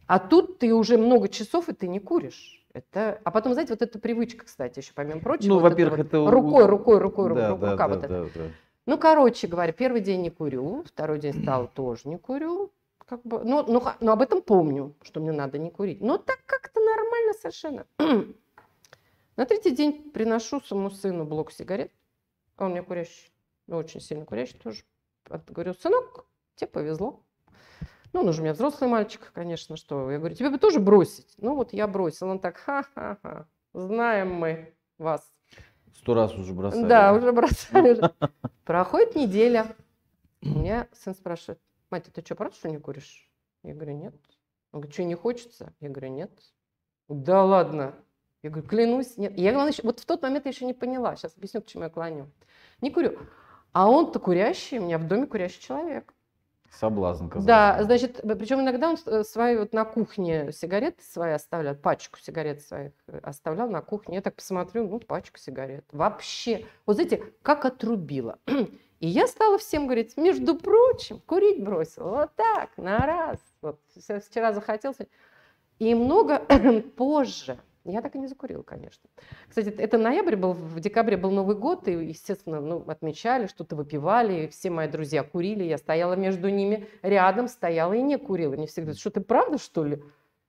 А тут ты уже много часов, и ты не куришь. Это... А потом, знаете, вот эта привычка, кстати, еще помимо прочего. Ну, вот во-первых, вот это... Рукой, рукой, рукой, рукой, Да, рука да, вот да, это. да, да. Ну, короче говоря, первый день не курю, второй день стал [CLEARS THROAT] тоже не курю. Как бы, ну, ну, но об этом помню, что мне надо не курить. Но так как-то нормально совершенно. [CLEARS THROAT] На третий день приношу своему сыну блок сигарет. А Он у меня курящий, ну, очень сильно курящий тоже. Говорю, сынок, тебе повезло. Ну, он уже у меня взрослый мальчик, конечно, что. Я говорю, тебе бы тоже бросить. Ну, вот я бросил. Он так, ха-ха-ха, знаем мы вас. Сто раз уже бросали. Да, уже бросали. Проходит неделя. У меня сын спрашивает, мать, ты что, правда, что не куришь? Я говорю, нет. Он говорит, что, не хочется? Я говорю, нет. Да ладно. Я говорю, клянусь, нет. Я, главное, еще- вот в тот момент я еще не поняла. Сейчас объясню, к чему я клоню. Не курю. А он-то курящий, у меня в доме курящий человек. Соблазн, казалось Да, значит, причем иногда он э, свои вот на кухне сигареты свои оставлял, пачку сигарет своих э, оставлял на кухне. Я так посмотрю, ну, пачка сигарет. Вообще, вот знаете, как отрубила. И я стала всем говорить, между прочим, курить бросила. Вот так, на раз. Вот вчера захотел. сегодня- И много [CLEARS THROAT] позже. Я так и не закурила, конечно. Кстати, это ноябрь был, в декабре был Новый год, и, естественно, ну, отмечали, что-то выпивали, и все мои друзья курили, я стояла между ними, рядом стояла и не курила. Мне все говорят, что ты правда, что ли?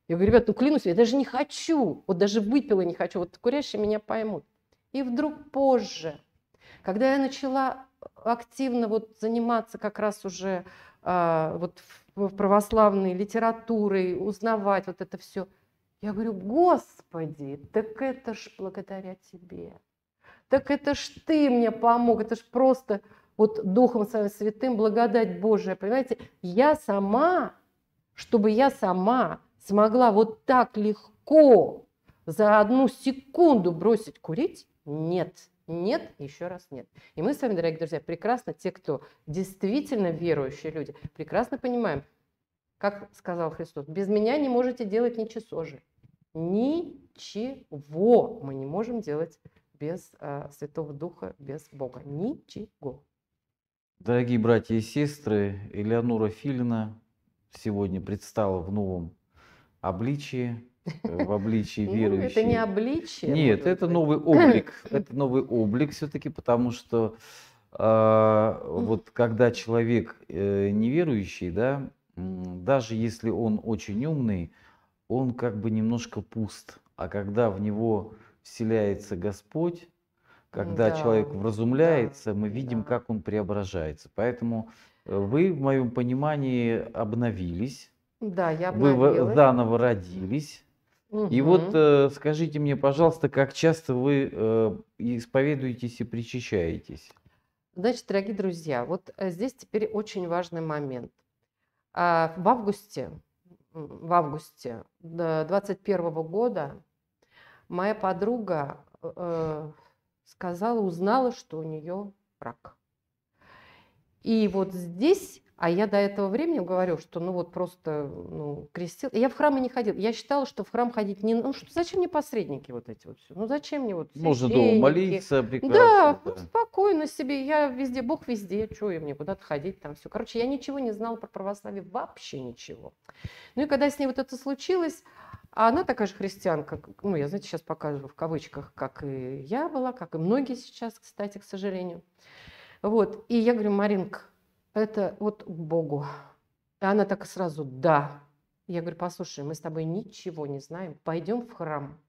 Я говорю, ребят, ну клянусь, я даже не хочу, вот даже выпила не хочу, вот курящие меня поймут. И вдруг позже, когда я начала активно вот заниматься как раз уже а, вот в православной литературой, узнавать вот это все. Я говорю, Господи, так это ж благодаря тебе. Так это ж ты мне помог, это ж просто вот Духом Своим Святым благодать Божия. Понимаете, я сама, чтобы я сама смогла вот так легко за одну секунду бросить курить, нет. Нет, еще раз нет. И мы с вами, дорогие друзья, прекрасно, те, кто действительно верующие люди, прекрасно понимаем, как сказал Христос, без меня не можете делать ничего же. Ничего мы не можем делать без э, Святого Духа, без Бога. Ничего. Дорогие братья и сестры, Элеонора Филина сегодня предстала в новом обличии, э, в обличии верующей. [LAUGHS] Ну, это не обличие. Нет, это новый облик. Это новый облик все-таки, потому что э, вот когда человек э, неверующий, да, даже если он очень умный, он как бы немножко пуст. А когда в него вселяется Господь, когда да, человек вразумляется, да, мы видим, да. как он преображается. Поэтому э, вы, в моем понимании, обновились. Да, я обновилась. Вы заново родились. Угу. И вот э, скажите мне, пожалуйста, как часто вы э, исповедуетесь и причащаетесь? Значит, дорогие друзья, вот здесь теперь очень важный момент. А, в августе, в августе 2021 года моя подруга э, сказала, узнала, что у нее рак. И вот здесь, а я до этого времени говорю, что ну вот просто ну, крестил. Я в храмы не ходила. Я считала, что в храм ходить не... Ну что, зачем мне посредники вот эти вот все? Ну зачем мне вот Можно дома молиться прекрасно. Да, да, спокойно себе. Я везде, Бог везде. Что я мне куда-то ходить там все. Короче, я ничего не знала про православие. Вообще ничего. Ну и когда с ней вот это случилось, а она такая же христианка, ну, я, знаете, сейчас показываю в кавычках, как и я была, как и многие сейчас, кстати, к сожалению. Вот, и я говорю, Маринка, это вот к Богу. И она так сразу, да. Я говорю, послушай, мы с тобой ничего не знаем, пойдем в храм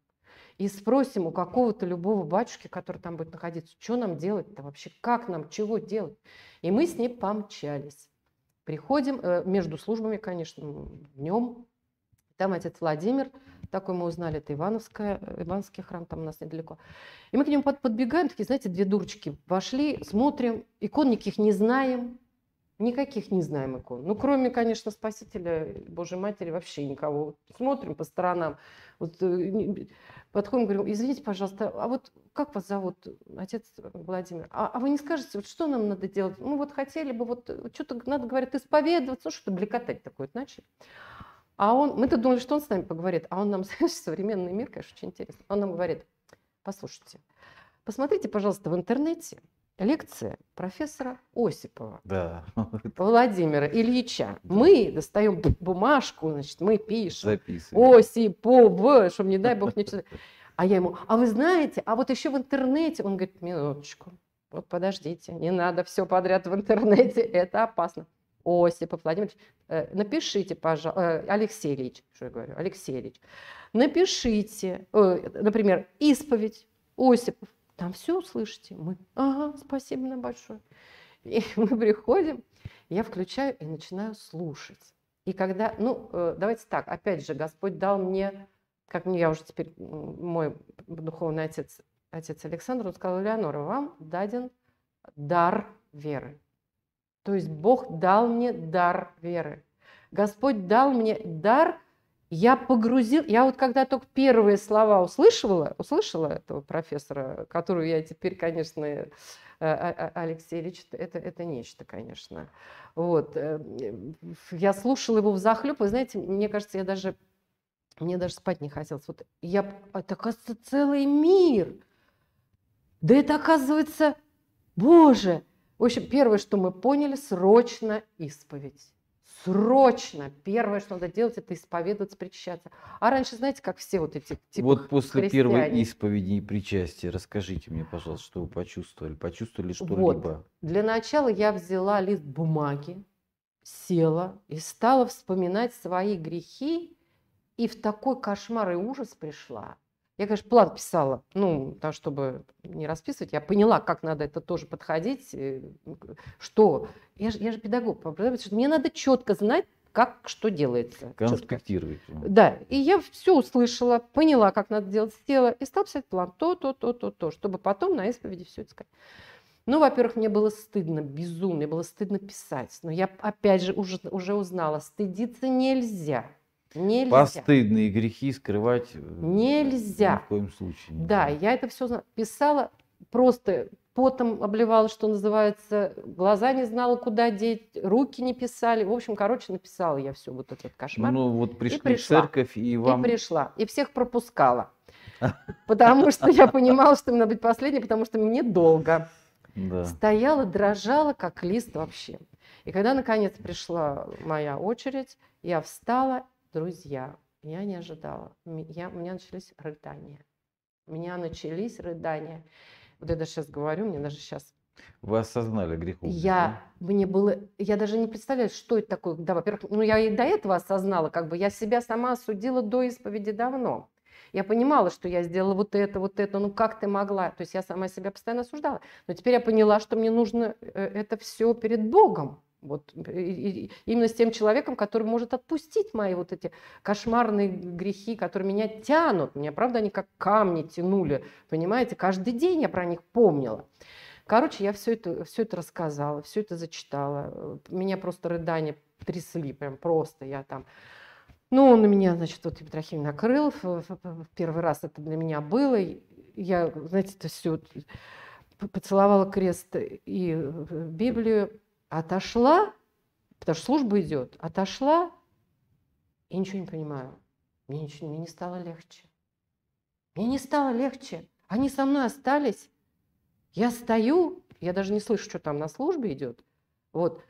и спросим у какого-то любого батюшки, который там будет находиться, что нам делать-то вообще, как нам, чего делать. И мы с ней помчались. Приходим, э, между службами, конечно, днем, там отец Владимир, такой мы узнали, это Ивановская, Ивановский храм, там у нас недалеко. И мы к нему подбегаем, такие, знаете, две дурочки. Вошли, смотрим, икон никаких не знаем, никаких не знаем икон. Ну, кроме, конечно, Спасителя Божьей Матери, вообще никого. Смотрим по сторонам, вот, э, подходим, говорим, извините, пожалуйста, а вот как вас зовут, отец Владимир? А, а вы не скажете, вот что нам надо делать? Ну, вот хотели бы, вот что-то надо, говорят, исповедоваться, ну, что-то блекотать такое начали. А он, мы-то думали, что он с нами поговорит, а он нам, [LAUGHS] знаешь, современный мир, конечно, очень интересно. Он нам говорит, послушайте, посмотрите, пожалуйста, в интернете лекция профессора Осипова, да. Владимира Ильича. Да. Мы достаем бумажку, значит, мы пишем Записываем. Осипов, чтобы, не дай бог, не читать. [LAUGHS] А я ему, а вы знаете, а вот еще в интернете, он говорит, минуточку, вот подождите, не надо все подряд в интернете, [LAUGHS] это опасно. Осипов Владимир э, напишите, пожалуйста, э, Алексей Ильич, что я говорю, Алексей Ильич, напишите, например, исповедь Осипов, там все услышите. Мы, ага, спасибо на большое. И [LAUGHS] мы приходим, я включаю и начинаю слушать. И когда, ну, э, давайте так, опять же, Господь дал мне, как мне, я уже теперь, мой духовный отец, отец Александр, он сказал, Леонора, вам даден дар веры. То есть Бог дал мне дар веры. Господь дал мне дар, я погрузил, я вот когда только первые слова услышала, услышала этого профессора, которую я теперь, конечно, э, а, а, Алексей Ильич, это, это нечто, конечно. Вот. Э, я слушала его в захлеб, вы знаете, мне кажется, я даже, мне даже спать не хотелось. Вот я, это, оказывается, целый мир. Да это, оказывается, Боже, в общем, первое, что мы поняли, срочно исповедь. Срочно. Первое, что надо делать, это исповедоваться, причащаться. А раньше, знаете, как все вот эти типа Вот после христиане. первой исповеди и причастия, расскажите мне, пожалуйста, что вы почувствовали? Почувствовали что-либо? Вот. Для начала я взяла лист бумаги, села и стала вспоминать свои грехи, и в такой кошмар и ужас пришла, Я, конечно, план писала, ну, так, чтобы не расписывать. Я поняла, как надо это тоже подходить, э, что. Я же, я же педагог, мне надо четко знать, как что делается. Конспектировать. Да, и я все услышала, поняла, как надо делать, сделала, и стал писать план, то, то, то, то, то, чтобы потом на исповеди все это сказать. Ну, во-первых, мне было стыдно, безумно, мне было стыдно писать. Но я, опять же, уже, уже узнала, стыдиться нельзя. Нельзя. Постыдные грехи скрывать э, нельзя. Ни в коем случае. Нельзя. Да, я это все писала, просто потом обливала, что называется, глаза не знала, куда деть, руки не писали. В общем, короче, написала я все вот этот кошмар. Ну, вот пришли и пришла. в церковь, и вам... И пришла, и всех пропускала. [LAUGHS] Потому что я понимала, что мне надо быть последней, потому что мне долго. Да. Стояла, дрожала, как лист вообще. И когда, наконец, пришла моя очередь, я встала, друзья, я не ожидала. Я, у меня начались рыдания. У меня начались рыдания. Вот я даже сейчас говорю, мне даже сейчас вы осознали греховность, Я, да? мне было, я даже не представляю, что это такое. Да, во-первых, ну я и до этого осознала, как бы я себя сама осудила до исповеди давно. Я понимала, что я сделала вот это, вот это, ну как ты могла? То есть я сама себя постоянно осуждала. Но теперь я поняла, что мне нужно э, это все перед Богом. Вот именно с тем человеком, который может отпустить мои вот эти кошмарные грехи, которые меня тянут. Меня, правда, они как камни тянули, понимаете? Каждый день я про них помнила. Короче, я все это, все это рассказала, все это зачитала. Меня просто рыдания трясли, прям просто. Я там ну, он меня, значит, вот Петрохим накрыл. В первый раз это для меня было. Я, знаете, это все поцеловала крест и Библию, отошла, потому что служба идет, отошла и ничего не понимаю. Мне, ничего, мне не стало легче. Мне не стало легче. Они со мной остались. Я стою, я даже не слышу, что там на службе идет. Вот.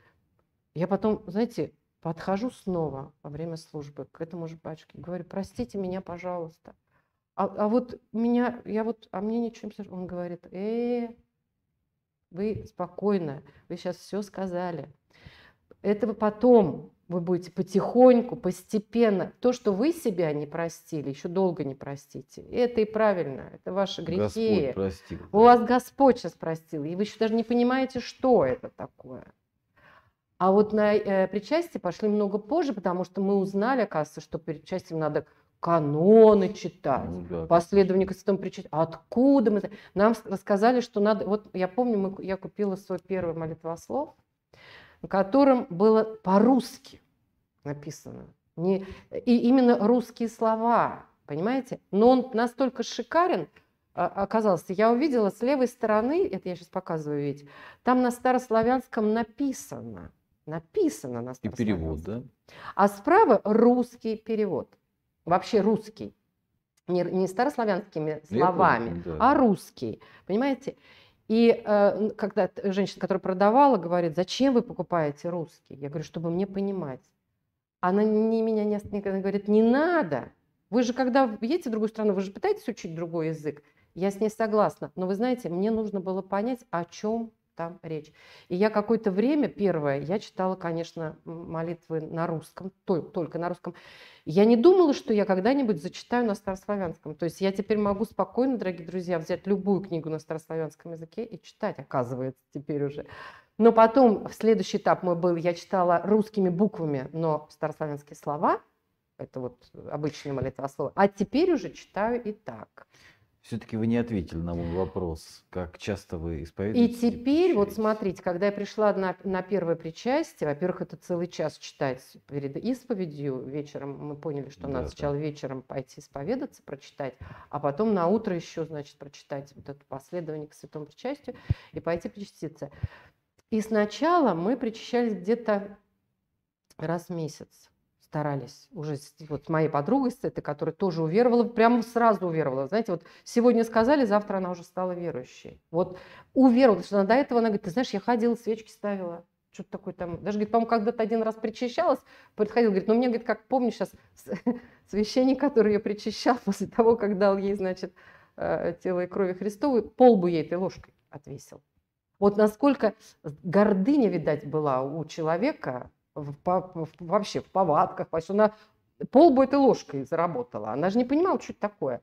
Я потом, знаете, Подхожу снова во время службы к этому же батюшке, говорю, простите меня, пожалуйста. А, а вот меня, я вот, а мне ничего не Он говорит, э, вы спокойно, вы сейчас все сказали. Это потом вы будете потихоньку, постепенно. То, что вы себя не простили, еще долго не простите. Это и правильно, это ваши грехи. Господь простил. У вас Господь сейчас простил, и вы еще даже не понимаете, что это такое. А вот на э, причастие пошли много позже, потому что мы узнали, оказывается, что причастием надо каноны читать, ну, да, последование к святому причастию. Откуда мы? Нам рассказали, что надо... Вот я помню, мы, я купила свой первый молитвослов, на котором было по-русски написано. Не, и именно русские слова, понимаете? Но он настолько шикарен, а, оказался. Я увидела с левой стороны, это я сейчас показываю ведь, там на старославянском написано – Написано на И перевод, да? А справа русский перевод. Вообще русский. Не, не старославянскими словами, помню, да. а русский. Понимаете? И э, когда женщина, которая продавала, говорит, зачем вы покупаете русский? Я говорю, чтобы мне понимать. Она не, меня не, не говорит, не надо. Вы же, когда едете в другую страну, вы же пытаетесь учить другой язык. Я с ней согласна. Но вы знаете, мне нужно было понять, о чем там речь. И я какое-то время, первое, я читала, конечно, молитвы на русском, только на русском. Я не думала, что я когда-нибудь зачитаю на старославянском. То есть я теперь могу спокойно, дорогие друзья, взять любую книгу на старославянском языке и читать, оказывается, теперь уже. Но потом, в следующий этап мой был, я читала русскими буквами, но старославянские слова, это вот обычные молитвословы, а теперь уже читаю и так. Все-таки вы не ответили на мой вопрос, как часто вы исповедуетесь? И теперь, вот смотрите, когда я пришла на, на первое причастие, во-первых, это целый час читать перед исповедью вечером, мы поняли, что да, надо да. сначала вечером пойти исповедаться, прочитать, а потом на утро еще, значит, прочитать вот это последование к святому причастию и пойти причаститься. И сначала мы причащались где-то раз в месяц старались уже вот с моей подругой, с этой, которая тоже уверовала, прямо сразу уверовала. Знаете, вот сегодня сказали, завтра она уже стала верующей. Вот уверовала, что она до этого, она говорит, ты знаешь, я ходила, свечки ставила, что-то такое там. Даже, говорит, по-моему, когда-то один раз причащалась, подходил, говорит, ну мне, говорит, как помню сейчас, [LAUGHS] священник, который ее причащал после того, как дал ей, значит, э, тело и крови Христовой, полбу ей этой ложкой отвесил. Вот насколько гордыня, видать, была у человека, в, в, вообще в повадках, что она полбу этой ложкой заработала. Она же не понимала, что это такое.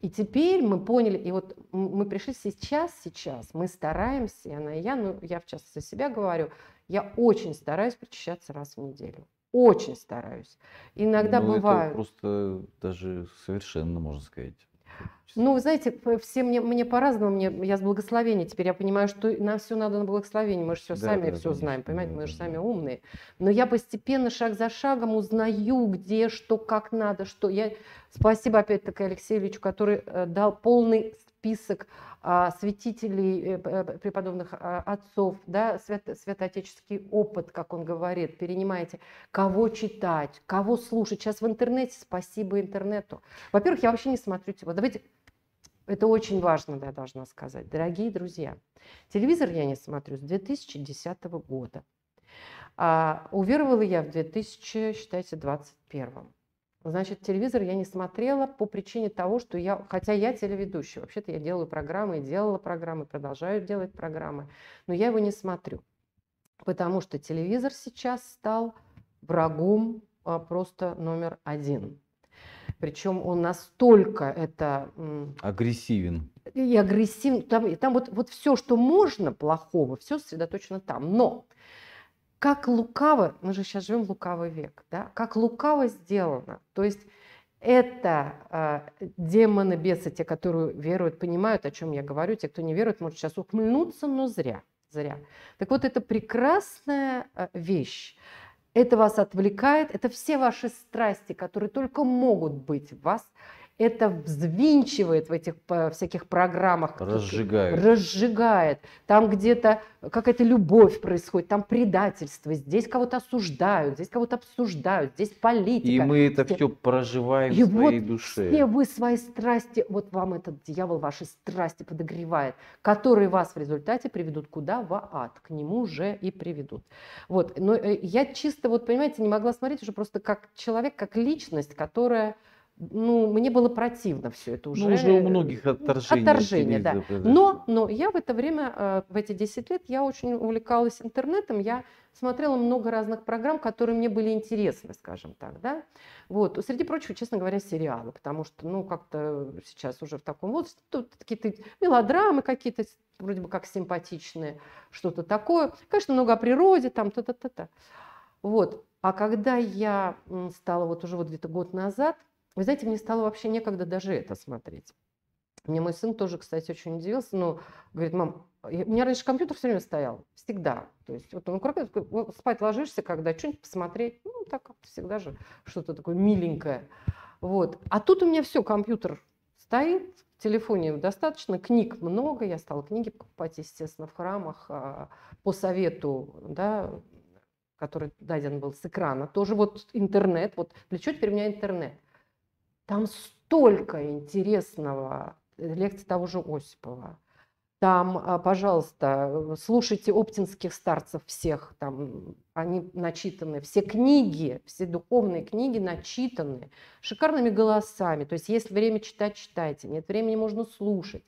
И теперь мы поняли, и вот мы пришли сейчас, сейчас, мы стараемся, и она и я, ну, я в частности за себя говорю, я очень стараюсь причащаться раз в неделю. Очень стараюсь. Иногда Ну, это бывают. просто даже совершенно, можно сказать. Ну, вы знаете, все мне, мне по-разному, мне, я с благословения теперь, я понимаю, что нам все надо на благословение, мы же все Да, сами да, все знаем, конечно, понимаете, да, мы же да, сами да. умные. Но я постепенно, шаг за шагом узнаю, где, что, как надо, что. Я спасибо опять-таки Алексею Ильичу, который э, дал полный список а, святителей, э, э, преподобных а, отцов, да, свято- святоотеческий опыт, как он говорит, перенимаете, кого читать, кого слушать. Сейчас в интернете, спасибо интернету. Во-первых, я вообще не смотрю, вот давайте это очень важно, я должна сказать. Дорогие друзья, телевизор я не смотрю с 2010 года. А уверовала я в 2000, считайте, 21. Значит, телевизор я не смотрела по причине того, что я, хотя я телеведущая, вообще-то я делаю программы, делала программы, продолжаю делать программы, но я его не смотрю, потому что телевизор сейчас стал врагом а, просто номер один. Причем он настолько это Агрессивен. и агрессивно. Там, там вот, вот все, что можно плохого, все сосредоточено там. Но как лукаво, мы же сейчас живем лукавый век, да, как лукаво сделано. То есть это э, демоны, бесы, те, которые веруют, понимают, о чем я говорю. Те, кто не верует, может сейчас ухмыльнуться, но зря. зря. Так вот, это прекрасная э, вещь. Это вас отвлекает, это все ваши страсти, которые только могут быть в вас. Это взвинчивает в этих всяких программах. Разжигают. разжигает. Там где-то какая-то любовь происходит, там предательство. Здесь кого-то осуждают, здесь кого-то обсуждают, здесь политика. И мы это Все- все проживаем И в своей вот душе. все вы свои страсти, вот вам этот дьявол ваши страсти подогревает, которые вас в результате приведут куда? В ад. К нему же и приведут. Вот. Но э, я чисто, вот понимаете, не могла смотреть уже просто как человек, как личность, которая, ну, мне было противно все это уже. Ну, уже у многих отторжение. от Отторжение, да. произошло. Но, но я в это время, э, в эти 10 лет, я очень увлекалась интернетом, я смотрела много разных программ, которые мне были интересны, скажем так, да. Вот. Среди прочего, честно говоря, сериалы, потому что, ну, как-то сейчас уже в таком возрасте, тут какие-то мелодрамы какие-то, вроде бы как симпатичные, что-то такое. Конечно, много о природе, там, та-та-та-та. Вот. А когда я стала вот уже вот где-то год назад, вы знаете, мне стало вообще некогда даже это смотреть. Мне мой сын тоже, кстати, очень удивился. Ну, говорит, мам, у меня раньше компьютер все время стоял, всегда. То есть вот он вот спать ложишься, когда что-нибудь посмотреть, ну, так всегда же что-то такое миленькое. Вот. А тут у меня все, компьютер стоит, в телефоне достаточно, книг много, я стала книги покупать, естественно, в храмах а, по совету, да, который даден был с экрана. Тоже вот интернет, вот для чего теперь у меня интернет? Там столько интересного, э, лекций того же Осипова. Там, а, пожалуйста, э, слушайте оптинских старцев всех, там они начитаны, все книги, все духовные книги начитаны, шикарными голосами. То есть есть время читать, читайте, нет времени, можно слушать.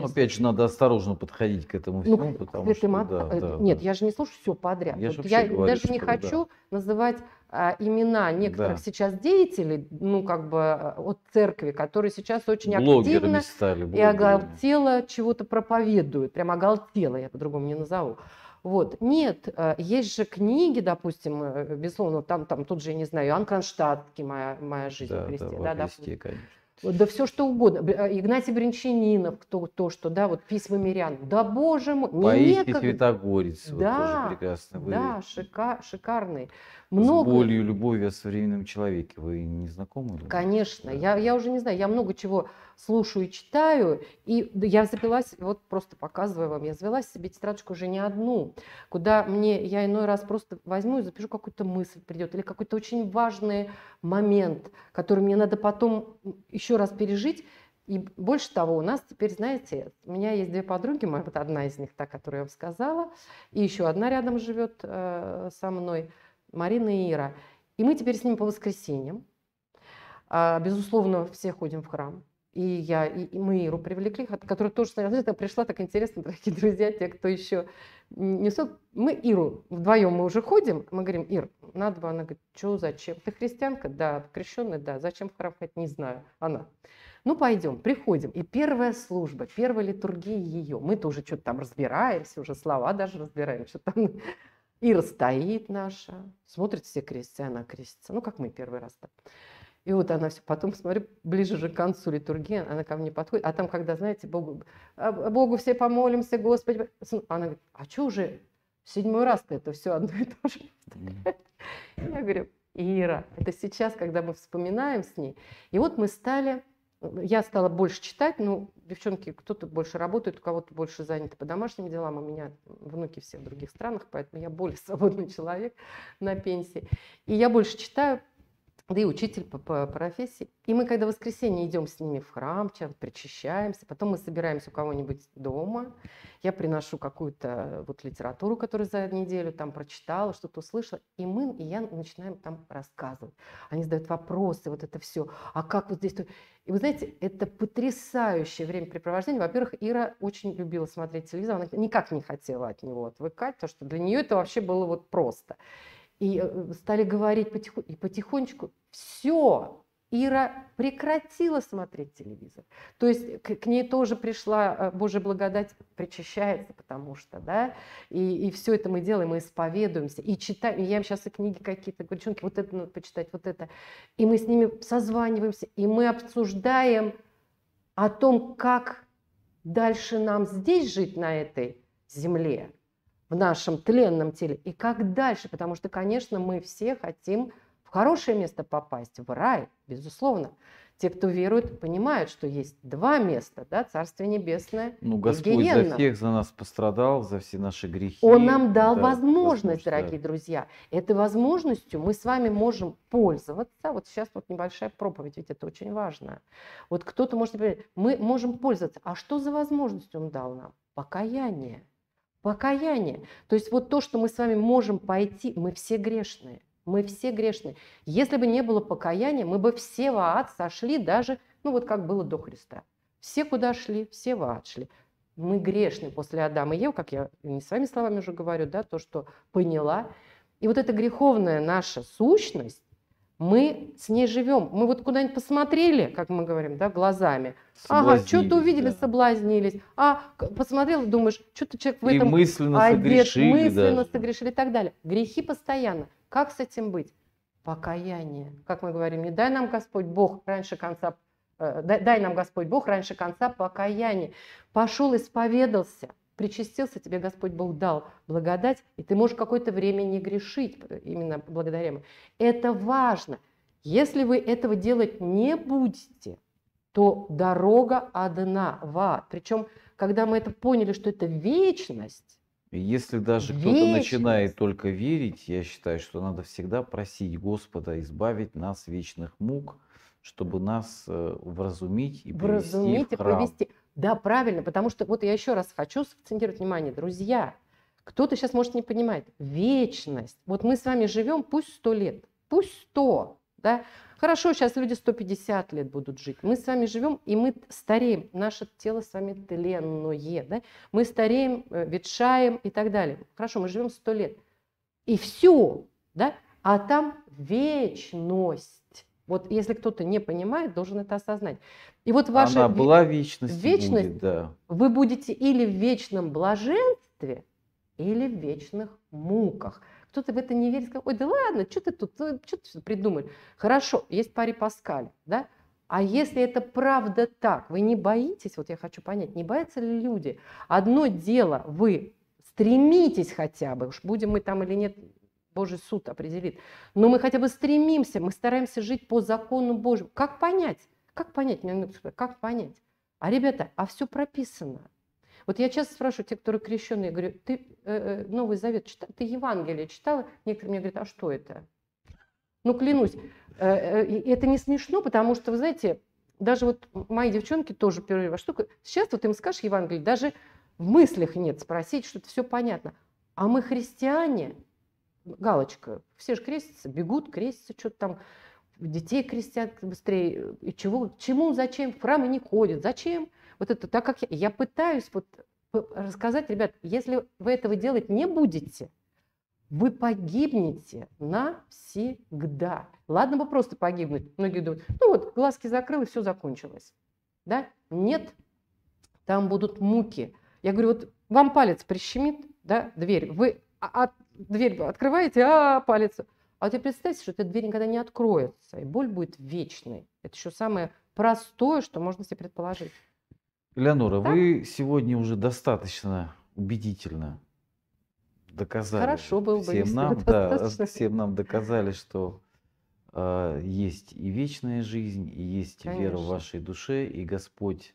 Ну, Опять же, надо осторожно подходить к этому Ну, всему, потому это что, мат- да, э, да, Нет, да. я же не слушаю все подряд. Я Вот я говорю, даже не что да. хочу называть а, имена некоторых Да. сейчас деятелей, ну, как бы а, от церкви, которые сейчас очень Блогерами активно стали. и оголтело чего-то проповедуют. Прям оголтело, я по-другому не назову. Вот. Нет, э, есть же книги, допустим, э, безусловно, там, там тут же, я не знаю, Иоанн Кронштадтский, моя, моя жизнь Да, в Христе, да, да, во допустим. Христе, конечно. Вот, Да все что угодно. Э, Игнатий Бринчанинов, то, то, что, да, вот письма мирян. Да боже мой, мне Паисий некогда. Святогорец, вот Да, тоже прекрасно. Вы Да, шика- шикарный. С Много. болью и любовью о современном человеке. Вы не знакомы? или? Конечно, я, я уже не знаю, я много чего слушаю и читаю, и я завелась, вот просто показываю вам, я завела себе тетрадочку уже не одну, куда мне, я иной раз просто возьму и запишу какую-то мысль придет, или какой-то очень важный момент, который мне надо потом еще раз пережить, и больше того, у нас теперь, знаете, у меня есть две подруги, моя, вот одна из них, та, которую я вам сказала, и еще одна рядом живет э, со мной, Марина и Ира. И мы теперь с ними по воскресеньям. А, безусловно, все ходим в храм. И я, и, мы Иру привлекли, которая тоже, знаете, пришла так интересно, [LAUGHS] дорогие друзья, те, кто еще не сот- Мы Иру вдвоем мы уже ходим, мы говорим, Ир, надо бы, она говорит, что, зачем? Ты христианка? Да. Крещенная? Да. Зачем в храм ходить? Не знаю. Она. Ну, пойдем, приходим. И первая служба, первая литургия ее. Мы-то уже что-то там разбираемся, уже слова даже разбираем, что там. Ира стоит наша, смотрит все крестятся, она крестится. Ну, как мы первый раз-то. И вот она все, потом, смотрю, ближе же к концу литургии, она ко мне подходит, а там, когда, знаете, Богу, «А, Богу все помолимся, Господи. Она говорит, а что уже седьмой раз-то это все одно и то же? Я говорю, Ира, это сейчас, когда мы вспоминаем с ней. И вот мы стали, я стала больше читать, ну, девчонки, кто-то больше работает, у кого-то больше заняты по домашним делам, у меня внуки все в других странах, поэтому я более [LAUGHS] свободный человек на пенсии. И я больше читаю, да и учитель по, по профессии. И мы, когда в воскресенье идем с ними в храм, причащаемся, потом мы собираемся у кого-нибудь дома, я приношу какую-то вот литературу, которую за неделю там прочитала, что-то услышала, и мы, и я начинаем там рассказывать. Они задают вопросы, вот это все, а как вот здесь... И вы знаете, это потрясающее времяпрепровождение. Во-первых, Ира очень любила смотреть телевизор, она никак не хотела от него отвыкать, потому что для нее это вообще было вот просто. И э, стали говорить потихонечку, и потихонечку все, Ира прекратила смотреть телевизор. То есть к, к ней тоже пришла э, Божья благодать, причащается, потому что, да, и, и все это мы делаем, мы исповедуемся, и читаем, я им сейчас и книги какие-то, говорю, девчонки, вот это надо почитать, вот это. И мы с ними созваниваемся, и мы обсуждаем о том, как дальше нам здесь жить на этой земле, в нашем тленном теле, и как дальше, потому что, конечно, мы все хотим в хорошее место попасть, в рай, безусловно. Те, кто верует, понимают, что есть два места, да, Царствие Небесное ну, Господь и Гиенна. за всех за нас пострадал, за все наши грехи. Он нам дал да, возможность, дорогие да. друзья. Этой возможностью мы с вами можем пользоваться. Вот сейчас вот небольшая проповедь, ведь это очень важно. Вот кто-то может мы можем пользоваться. А что за возможность он дал нам? Покаяние. Покаяние. То есть вот то, что мы с вами можем пойти, мы все грешные. Мы все грешные. Если бы не было покаяния, мы бы все в ад сошли даже, ну вот как было до Христа. Все куда шли, все в ад шли. Мы грешны после Адама и Евы, как я не своими словами уже говорю, да, то, что поняла. И вот эта греховная наша сущность, мы с ней живем. Мы вот куда-нибудь посмотрели, как мы говорим, да, глазами. Ага, что-то увидели, да. соблазнились. А, посмотрел, думаешь, что-то человек в этом и мысленно одет, согрешили, мысленно даже. согрешили и так далее. Грехи постоянно. Как с этим быть? Покаяние. Как мы говорим, не дай нам Господь Бог раньше конца, э, дай, дай нам Господь Бог раньше конца покаяние. Пошел, исповедался, причастился, тебе Господь Бог дал благодать, и ты можешь какое-то время не грешить именно благодаря ему. Это важно. Если вы этого делать не будете, то дорога одна в ад. Причем, когда мы это поняли, что это вечность, если даже кто-то начинает только верить, я считаю, что надо всегда просить Господа избавить нас вечных мук, чтобы нас э, вразумить и привести вразумить в храм. И привести. Да, правильно, потому что вот я еще раз хочу сакцентировать внимание, друзья, кто-то сейчас может не понимать, вечность, вот мы с вами живем пусть сто лет, пусть сто, да, хорошо, сейчас люди 150 лет будут жить, мы с вами живем, и мы стареем, наше тело с вами тленное, да, мы стареем, э, ветшаем и так далее, хорошо, мы живем сто лет, и все, да, а там вечность, вот если кто-то не понимает, должен это осознать. И вот ваша Она была вечность. Вечность. Будет, да. Вы будете или в вечном блаженстве, или в вечных муках. Кто-то в это не верит, скажет, ой, да ладно, что ты тут, что ты придумали? Хорошо, есть пари Паскаль, да? А если это правда так, вы не боитесь, вот я хочу понять, не боятся ли люди? Одно дело, вы стремитесь хотя бы, уж будем мы там или нет, Божий суд определит. Но мы хотя бы стремимся, мы стараемся жить по закону Божьему. Как понять? Как понять? Как понять? А, ребята, а все прописано. Вот я часто спрашиваю те, которые крещенные, говорю, ты э, э, Новый Завет читал, ты Евангелие читала? Некоторые мне говорят, а что это? Ну, клянусь, э, э, это не смешно, потому что, вы знаете, даже вот мои девчонки тоже первая штука, сейчас вот им скажешь Евангелие, даже в мыслях нет спросить, что это все понятно. А мы христиане, галочка. Все же крестятся, бегут, крестятся, что-то там, детей крестят быстрее. И чего, чему, зачем? В храмы не ходят. Зачем? Вот это так как я, я пытаюсь вот рассказать, ребят, если вы этого делать не будете, вы погибнете навсегда. Ладно бы просто погибнуть. Многие думают, ну вот, глазки закрыл, и все закончилось. да? Нет, там будут муки. Я говорю, вот вам палец прищемит, да, дверь, вы а, а, дверь открываете, а палец. А вот теперь представьте, что эта дверь никогда не откроется, и боль будет вечной. Это еще самое простое, что можно себе предположить. Элеонора, так? вы сегодня уже достаточно убедительно доказали Хорошо было бы, всем нам, да, всем нам доказали, что э, есть и вечная жизнь, и есть Конечно. вера в вашей душе, и Господь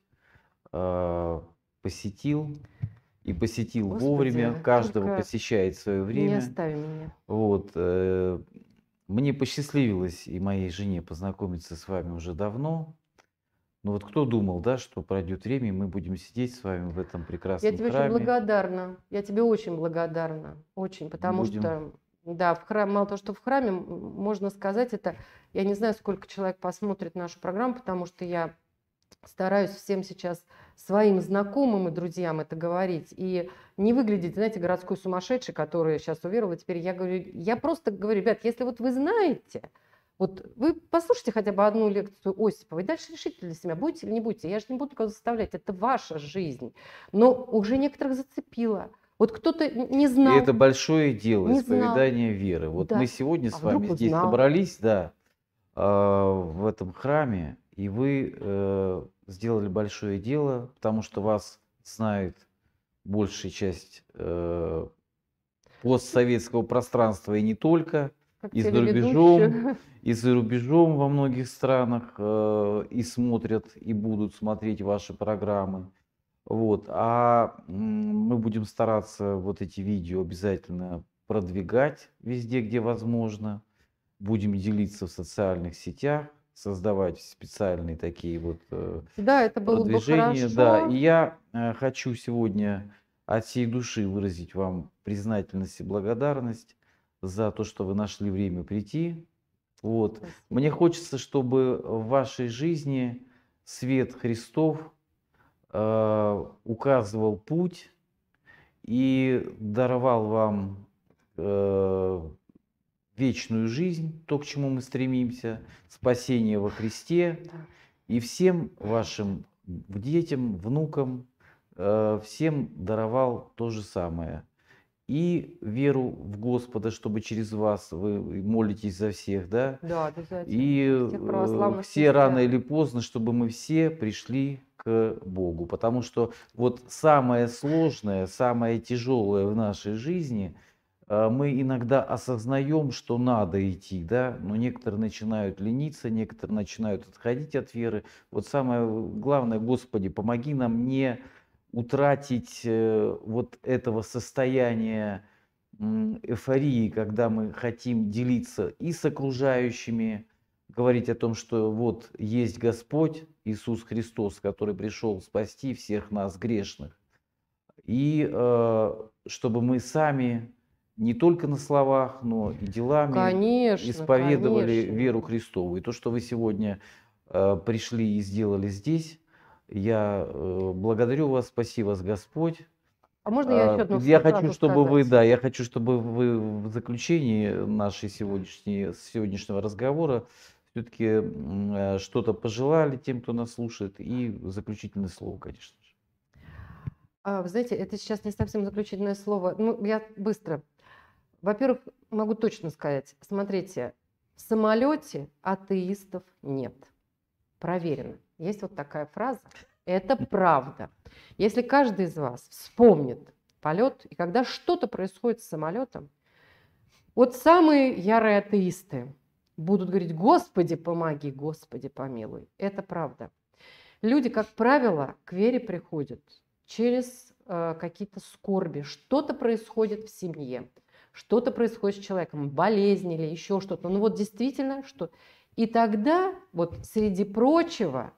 э, посетил и посетил Господи, вовремя, каждого посещает свое время. Не оставь меня. Вот, э, мне посчастливилось и моей жене познакомиться с вами уже давно. Ну вот кто думал, да, что пройдет время, и мы будем сидеть с вами в этом прекрасном Я тебе храме. очень благодарна. Я тебе очень благодарна. Очень, потому будем... что, да, в храм, мало того, что в храме, можно сказать, это, я не знаю, сколько человек посмотрит нашу программу, потому что я стараюсь всем сейчас своим знакомым и друзьям это говорить. И не выглядеть, знаете, городской сумасшедший, который сейчас уверовал. Теперь я говорю, я просто говорю, ребят, если вот вы знаете, вот вы послушайте хотя бы одну лекцию Осиповой, дальше решите для себя, будете или не будете. Я же не буду никого заставлять, это ваша жизнь. Но уже некоторых зацепило. Вот кто-то не знал. И это большое дело, не исповедание знал. веры. Вот да. мы сегодня а с вами здесь узнал. собрались, да, а, в этом храме, и вы э, сделали большое дело, потому что вас знает большая часть э, постсоветского пространства и не только как и за рубежом, и за рубежом во многих странах э, и смотрят, и будут смотреть ваши программы. Вот. А мы будем стараться вот эти видео обязательно продвигать везде, где возможно. Будем делиться в социальных сетях, создавать специальные такие вот э, да, это было продвижения. Бы Да, и я э, хочу сегодня от всей души выразить вам признательность и благодарность за то, что вы нашли время прийти. Вот. Спасибо. Мне хочется, чтобы в вашей жизни свет Христов э, указывал путь и даровал вам э, вечную жизнь, то, к чему мы стремимся, спасение во Христе. И всем вашим детям, внукам, э, всем даровал то же самое – и веру в Господа, чтобы через вас вы молитесь за всех, да? Да, обязательно. И э, все рано или поздно, чтобы мы все пришли к Богу. Потому что вот самое сложное, самое тяжелое в нашей жизни, мы иногда осознаем, что надо идти, да, но некоторые начинают лениться, некоторые начинают отходить от веры. Вот самое главное, Господи, помоги нам не утратить э, вот этого состояния эйфории, когда мы хотим делиться и с окружающими, говорить о том, что вот есть Господь Иисус Христос, который пришел спасти всех нас грешных. И э, чтобы мы сами не только на словах, но и делами конечно, исповедовали конечно. веру Христову. И то, что вы сегодня э, пришли и сделали здесь, я э, благодарю вас, спасибо вас Господь. А можно я еще одно Я хочу, чтобы сказать? вы, да, я хочу, чтобы вы в заключении нашей сегодняшней, сегодняшнего разговора все-таки э, что-то пожелали тем, кто нас слушает, и заключительное слово, конечно же. А, вы знаете, это сейчас не совсем заключительное слово. Ну, я быстро. Во-первых, могу точно сказать, смотрите, в самолете атеистов нет. Проверено. Есть вот такая фраза. Это правда. Если каждый из вас вспомнит полет, и когда что-то происходит с самолетом, вот самые ярые атеисты будут говорить, Господи, помоги, Господи, помилуй. Это правда. Люди, как правило, к вере приходят через э, какие-то скорби. Что-то происходит в семье, что-то происходит с человеком, болезнь или еще что-то. Ну вот действительно, что... И тогда, вот среди прочего,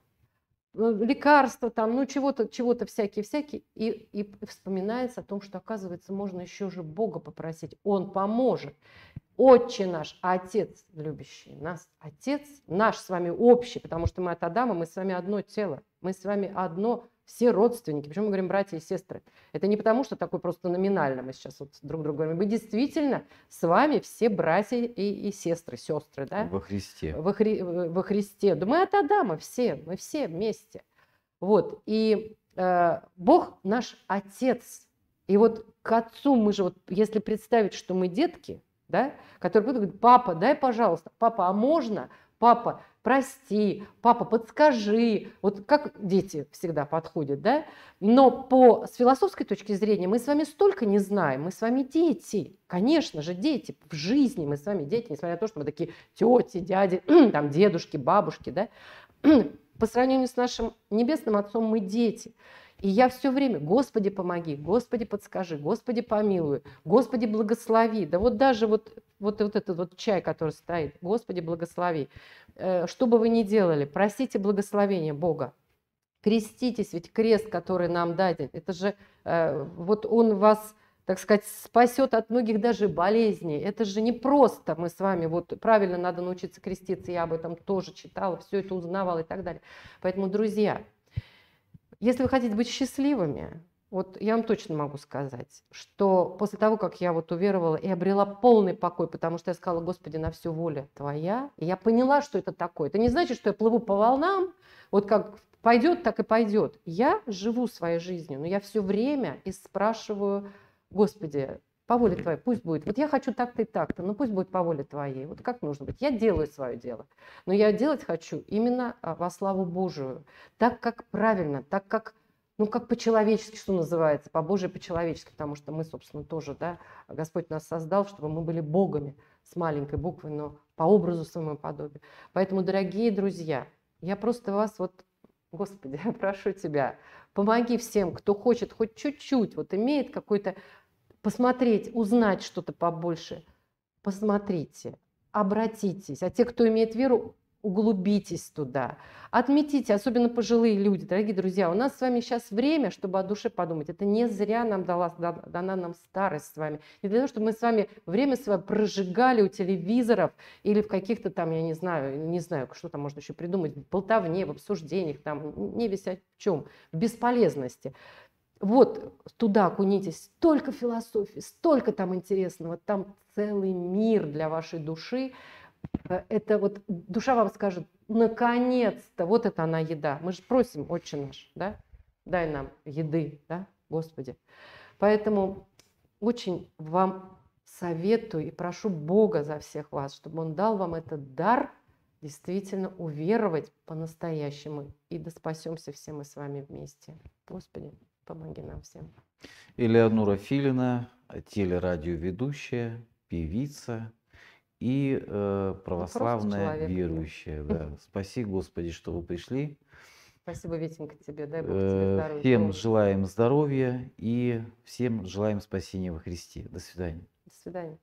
ну, лекарства там, ну чего-то, чего-то всякие-всякие, и, и вспоминается о том, что, оказывается, можно еще же Бога попросить, Он поможет. Отче наш, Отец любящий нас, Отец наш с вами общий, потому что мы от Адама, мы с вами одно тело, мы с вами одно все родственники. Почему мы говорим братья и сестры? Это не потому, что такое просто номинально мы сейчас вот друг другу говорим. Мы действительно с вами все братья и, и сестры, сестры, да? Во Христе. Во, Хри, во Христе. Да мы от Адама все, мы все вместе. Вот, и э, Бог наш Отец. И вот к Отцу мы же, вот, если представить, что мы детки, да, которые будут говорить, папа, дай, пожалуйста, папа, а можно? Папа, прости, папа, подскажи. Вот как дети всегда подходят, да? Но по, с философской точки зрения мы с вами столько не знаем, мы с вами дети. Конечно же, дети в жизни, мы с вами дети, несмотря на то, что мы такие тети, дяди, [CLEARS THROAT] там, дедушки, бабушки, да? [CLEARS THROAT] По сравнению с нашим небесным отцом мы дети. И я все время, Господи, помоги, Господи, подскажи, Господи, помилуй, Господи, благослови. Да вот даже вот, вот, вот этот вот чай, который стоит, Господи, благослови. Э, что бы вы ни делали, просите благословения Бога. Креститесь, ведь крест, который нам даден, это же э, вот он вас так сказать, спасет от многих даже болезней. Это же не просто мы с вами, вот правильно надо научиться креститься, я об этом тоже читала, все это узнавала и так далее. Поэтому, друзья, если вы хотите быть счастливыми, вот я вам точно могу сказать, что после того, как я вот уверовала и обрела полный покой, потому что я сказала, Господи, на всю воля Твоя, и я поняла, что это такое. Это не значит, что я плыву по волнам, вот как пойдет, так и пойдет. Я живу своей жизнью, но я все время и спрашиваю, Господи, по воле Твоей, пусть будет. Вот я хочу так-то и так-то, но пусть будет по воле Твоей. Вот как нужно быть. Я делаю свое дело. Но я делать хочу именно а, во славу Божию. Так, как правильно, так, как ну, как по-человечески, что называется, по Божьей по-человечески, потому что мы, собственно, тоже, да, Господь нас создал, чтобы мы были Богами с маленькой буквы, но по образу своему подобию. Поэтому, дорогие друзья, я просто вас вот, Господи, [LAUGHS] прошу Тебя, помоги всем, кто хочет хоть чуть-чуть, вот имеет какой-то посмотреть, узнать что-то побольше, посмотрите, обратитесь. А те, кто имеет веру, углубитесь туда. Отметите, особенно пожилые люди, дорогие друзья, у нас с вами сейчас время, чтобы о душе подумать. Это не зря нам дала, дана нам старость с вами. Не для того, чтобы мы с вами время свое прожигали у телевизоров или в каких-то там, я не знаю, не знаю, что там можно еще придумать, в болтовне, в обсуждениях, там, не висять в чем, в бесполезности. Вот туда окунитесь, столько философии, столько там интересного, там целый мир для вашей души. Э, это вот душа вам скажет, наконец-то, вот это она еда. Мы же просим, Отче наш, да, дай нам еды, да, Господи. Поэтому очень вам советую и прошу Бога за всех вас, чтобы Он дал вам этот дар действительно уверовать по-настоящему. И да спасемся все мы с вами вместе. Господи. Помоги нам всем. Элеонора Филина, телерадиоведущая, певица и э, православная верующая. Да. [LAUGHS] Спаси, Господи, что вы пришли. Спасибо, Витенька, тебе. Дай Бог тебе э, здоровья. Всем желаем здоровья и всем желаем спасения во Христе. До свидания. До свидания.